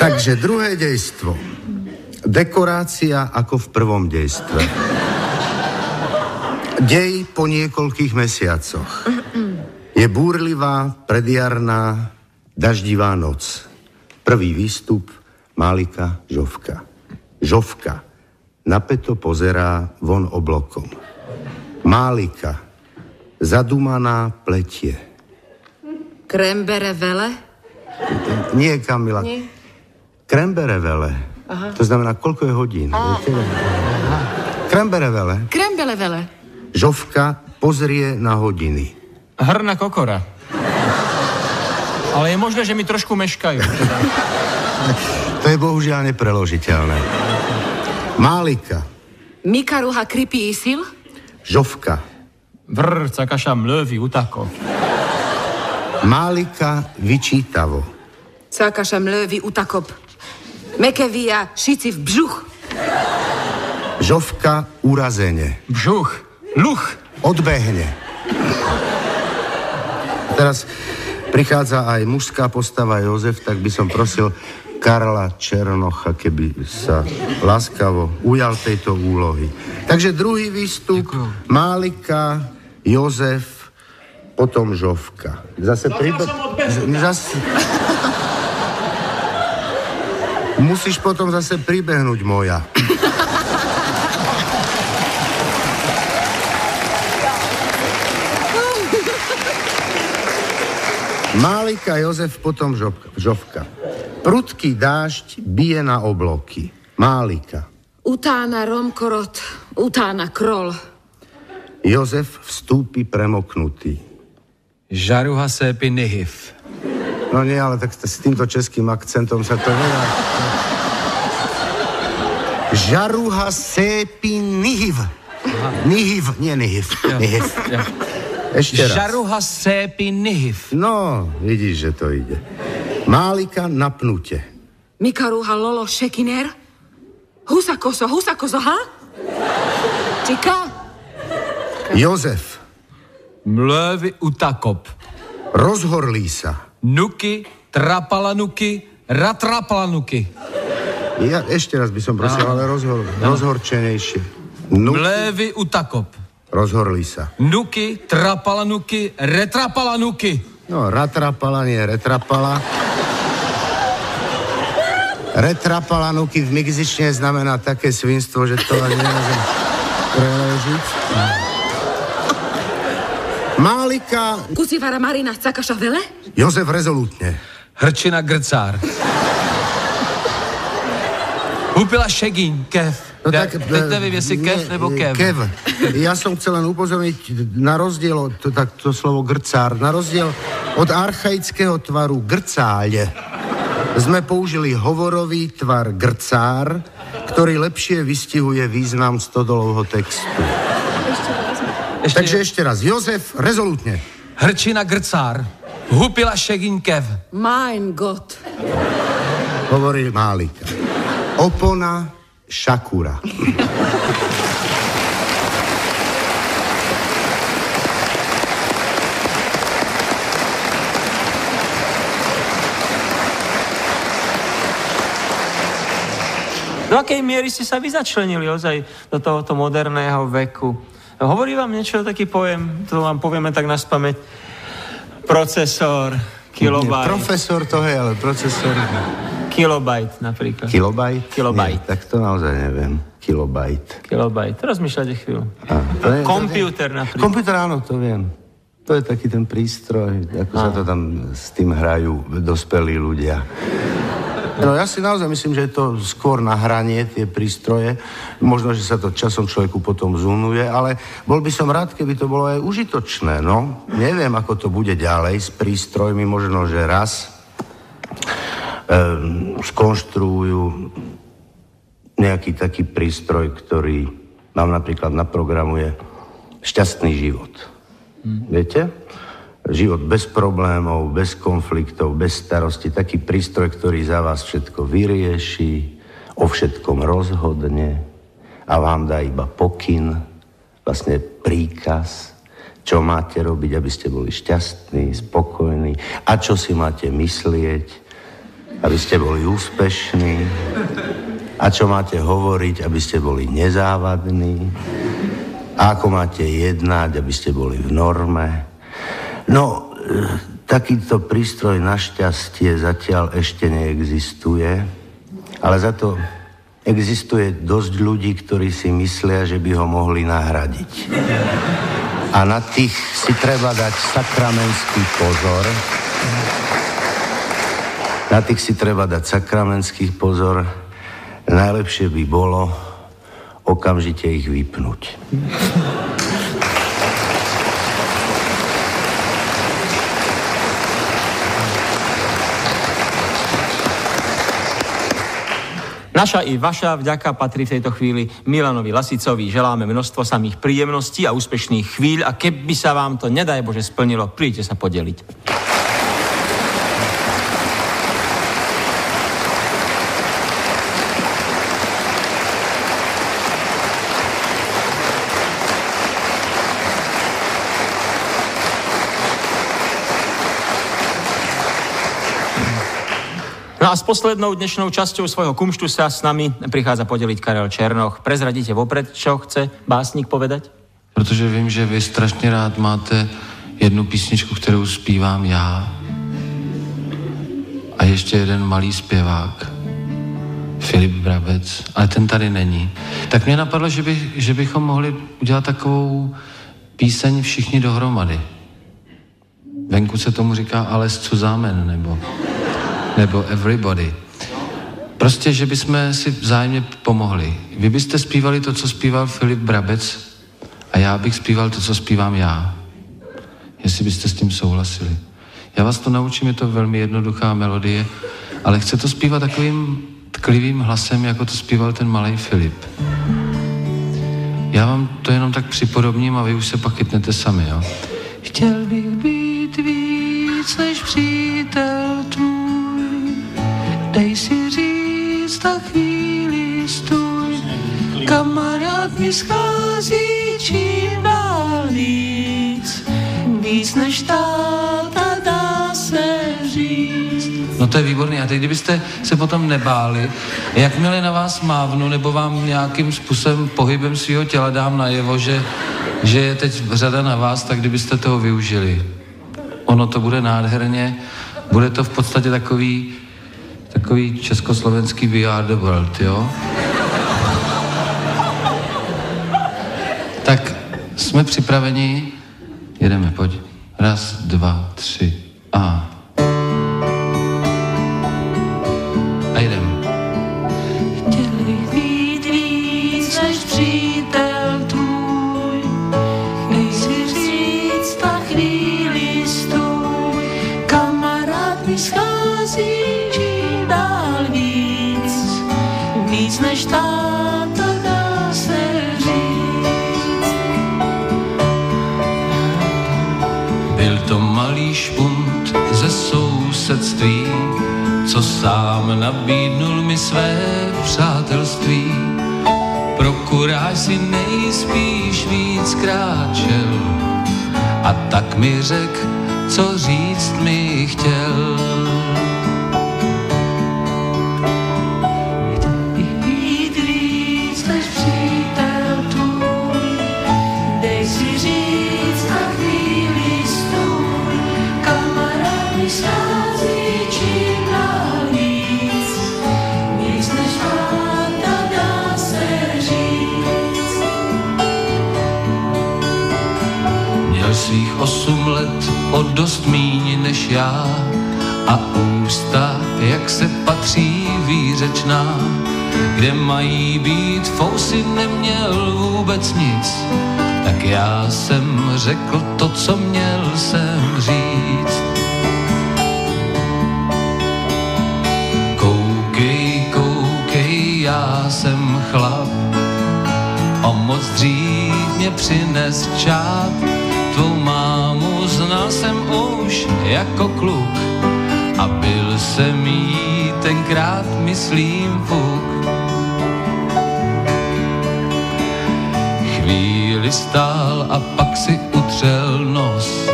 Takže druhé dejstvo. Dekorácia ako v prvom dejstve. Dej po niekoľkých mesiacoch. Je búrlivá, predjarná, daždivá noc. Prvý výstup Malika Žovka. Žovka napeto pozerá von oblokom. Málika Zadumaná pletie. Krembere vele? Nie, Kamila. Nie. Krembere vele. Aha. To znamená, koľko je hodín. Krembere vele. Krembele vele. Žovka pozrie na hodiny. Hrna kokora. Ale je možné, že mi trošku meškajú. To je bohužiaľ nepreložiteľné. Málika. Mikaruha krypí sil? Žovka. Vrr, cakašam lövi, utako. Málika vyčítavo. Cakašam lövi, utakop. Mekevia, šici v bžuch. Žovka urazene. Bžuch. Luch. Odbehne. Teraz prichádza aj mužská postava Jozef, tak by som prosil Karla Černocha, keby sa láskavo ujal tejto úlohy. Takže druhý výstup, Málika, Jozef, potom Žovka. Zase príbe... Zase... Musíš potom zase pribehnúť moja. Málika Jozef, potom Žovka. žovka. Prudký dážď bije na obloky. Málika. Utána Romkorot, utána Krol. Jozef vstúpi premoknutý. Žaruha sépi nihiv. No nie, ale tak s týmto českým akcentom sa to nedá. Žaruha sépi nihiv. Nihiv, nie nihiv. Nihiv. Ešte raz. Žaruha sépi nihiv. No, vidíš, že to ide. Málika napnutie. Mikaruha lolo šekiner? Husakoso, husakoso, ha? Čika? Jozef. Mlövi utakop. Rozhorlí sa. Nuky, trapalanuky, ratrapalanuky. Ja ešte raz by som prosil, ale rozhor, rozhorčenejšie. Nuky, Mlévy utakop. Rozhorlí sa. Nuky, trapalanuky, retrapalanuky. No, ratrapala, nie retrapala. Retrapala nuky v mixične znamená také svinstvo, že to ani nemôžem preložiť. Málika, Kusivara Marina Cakaša Vele? Jozef rezolutne. Hrčina grcár. Hupila šegín, kev. No Ja- tak, Teď e, nevím, jestli kev nie, nebo kev. Kev. Ja som chcel len upozorniť na rozdiel od to, tak, to slovo grcár, na rozdiel od archaického tvaru grcáľ. Sme použili hovorový tvar grcár, ktorý lepšie vystihuje význam stodolovho textu. Ešte Takže ešte raz. Jozef, rezolutne. Hrčina grcár. Hupila šegín, kev. Mein Gott. Hovorí Málika. Opona Šakura. Do akej miery ste sa vy ozaj do tohoto moderného veku? Hovorí vám niečo taký pojem, to vám povieme tak na spameť. Procesor, kilobajt. Profesor to je, ale procesor... Kilobajt napríklad. Kilobajt? Kilobajt. Nie, tak to naozaj neviem. Kilobajt. Kilobajt. Rozmýšľate chvíľu. Á, to je- Kompiúter napríklad. Kompiúter, áno, to viem. To je taký ten prístroj, ako sa to tam s tým hrajú dospelí ľudia. No ja si naozaj myslím, že je to skôr na hranie, tie prístroje. Možno, že sa to časom človeku potom zunuje, ale bol by som rád, keby to bolo aj užitočné, no. Neviem, ako to bude ďalej s prístrojmi, možno, že raz um, skonštruujú nejaký taký prístroj, ktorý nám napríklad naprogramuje šťastný život. Viete? Život bez problémov, bez konfliktov, bez starosti. Taký prístroj, ktorý za vás všetko vyrieši, o všetkom rozhodne a vám dá iba pokyn, vlastne príkaz, čo máte robiť, aby ste boli šťastní, spokojní a čo si máte myslieť, aby ste boli úspešní a čo máte hovoriť, aby ste boli nezávadní a ako máte jednať, aby ste boli v norme. No, e, takýto prístroj našťastie zatiaľ ešte neexistuje, ale za to existuje dosť ľudí, ktorí si myslia, že by ho mohli nahradiť. A na tých si treba dať sakramenský pozor. Na tých si treba dať sakramenský pozor. Najlepšie by bolo okamžite ich vypnúť. Naša i vaša vďaka patrí v tejto chvíli Milanovi Lasicovi. Želáme množstvo samých príjemností a úspešných chvíľ a keby sa vám to, nedaj Bože, splnilo, príďte sa podeliť. A s poslednou dnešnou časťou svojho kumštu sa s nami prichádza podeliť Karel Černoch. Prezradíte vopred, čo chce básnik povedať? Protože vím, že vy strašně rád máte jednu písničku, kterou zpívám já a ještě jeden malý zpěvák, Filip Brabec, ale ten tady není. Tak mě napadlo, že, by, že bychom mohli udělat takovou píseň všichni dohromady. Venku se tomu říká ale zusammen, nebo nebo Everybody. Prostě, že bychom si vzájemně pomohli. Vy byste zpívali to, co zpíval Filip Brabec a já bych zpíval to, co zpívám já. Jestli byste s tím souhlasili. Já vás to naučím, je to velmi jednoduchá melodie, ale chce to zpívat takovým tklivým hlasem, jako to zpíval ten malý Filip. Já vám to jenom tak připodobním a vy už se pak chytnete sami, jo? Chtěl bych být víc než přítel Dej si říct na chvíli stůj, kamarád mi schází čím dál víc, víc než táta dá se říct. No to je výborný. A teď kdybyste se potom nebáli, jakmile na vás mávnu nebo vám nějakým způsobem pohybem svého těla dám najevo, že, že je teď řada na vás, tak kdybyste toho využili. Ono to bude nádherně, bude to v podstatě takový takový československý Are The World, jo? tak jsme připraveni, jedeme, pojď. Raz, dva, tři. A co sám nabídnul mi své přátelství. Pro kuráž si nejspíš víc kráčel a tak mi řek, co říct mi chtěl. Já a ústa, jak se patří výřečná, kde mají být fousy neměl vůbec nic, tak já jsem řekl to, co měl jsem říct. Koukej, koukej, já jsem chlap, o moc dřív mě přines čáp, znal jsem už jako kluk a byl jsem jí tenkrát, myslím, fuk. Chvíli stál a pak si utřel nos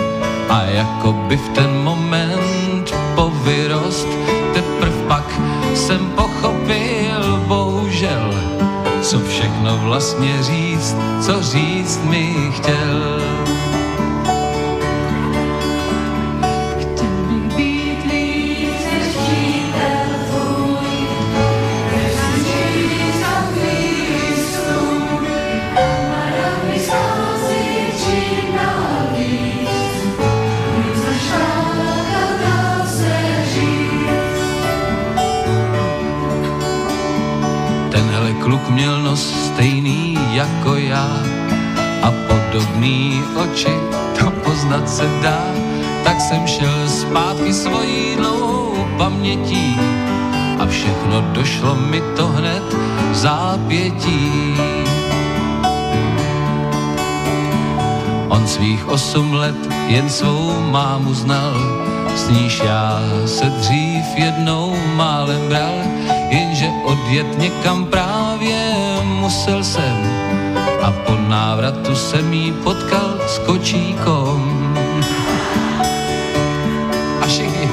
a jako by v ten moment povyrost, teprv pak jsem pochopil, bohužel, co všechno vlastně říct, co říct mi chtěl. Jako já a podobný oči, to poznat se dá. Tak jsem šel zpátky svojí dlouhou pamětí. A všechno došlo mi to hned zápětí. On svých osm let jen svou mámu znal, s níž já se dřív jednou málem bral, jenže odjet někam právě musel jsem a po návratu jsem jí potkal s kočíkom. A všichni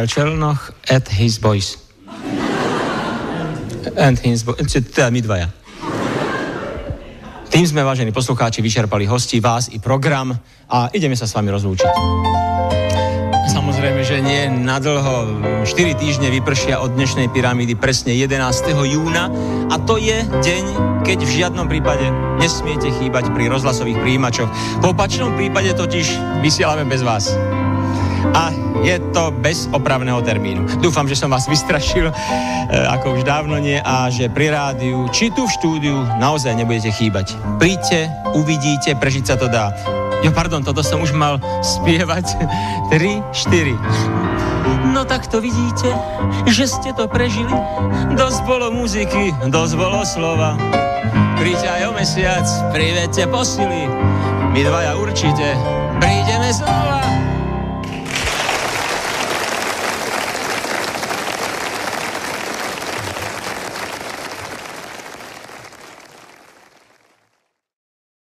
Karel Čelnoch at his boys. And his boys, teda my dvaja. Tým sme, vážení poslucháči, vyčerpali hosti, vás i program a ideme sa s vami rozlúčiť. Samozrejme, že nie nadlho. 4 týždne vypršia od dnešnej pyramídy presne 11. júna a to je deň, keď v žiadnom prípade nesmiete chýbať pri rozhlasových príjimačoch. V opačnom prípade totiž vysielame bez vás a je to bez opravného termínu. Dúfam, že som vás vystrašil, e, ako už dávno nie, a že pri rádiu, či tu v štúdiu naozaj nebudete chýbať. Príďte, uvidíte, prežiť sa to dá. Jo, pardon, toto som už mal spievať. [laughs] 3, 4. No tak to vidíte, že ste to prežili. Dosť bolo muziky, dosť bolo slova. Príďte aj o mesiac, privedte posily. My dvaja určite prídeme znova.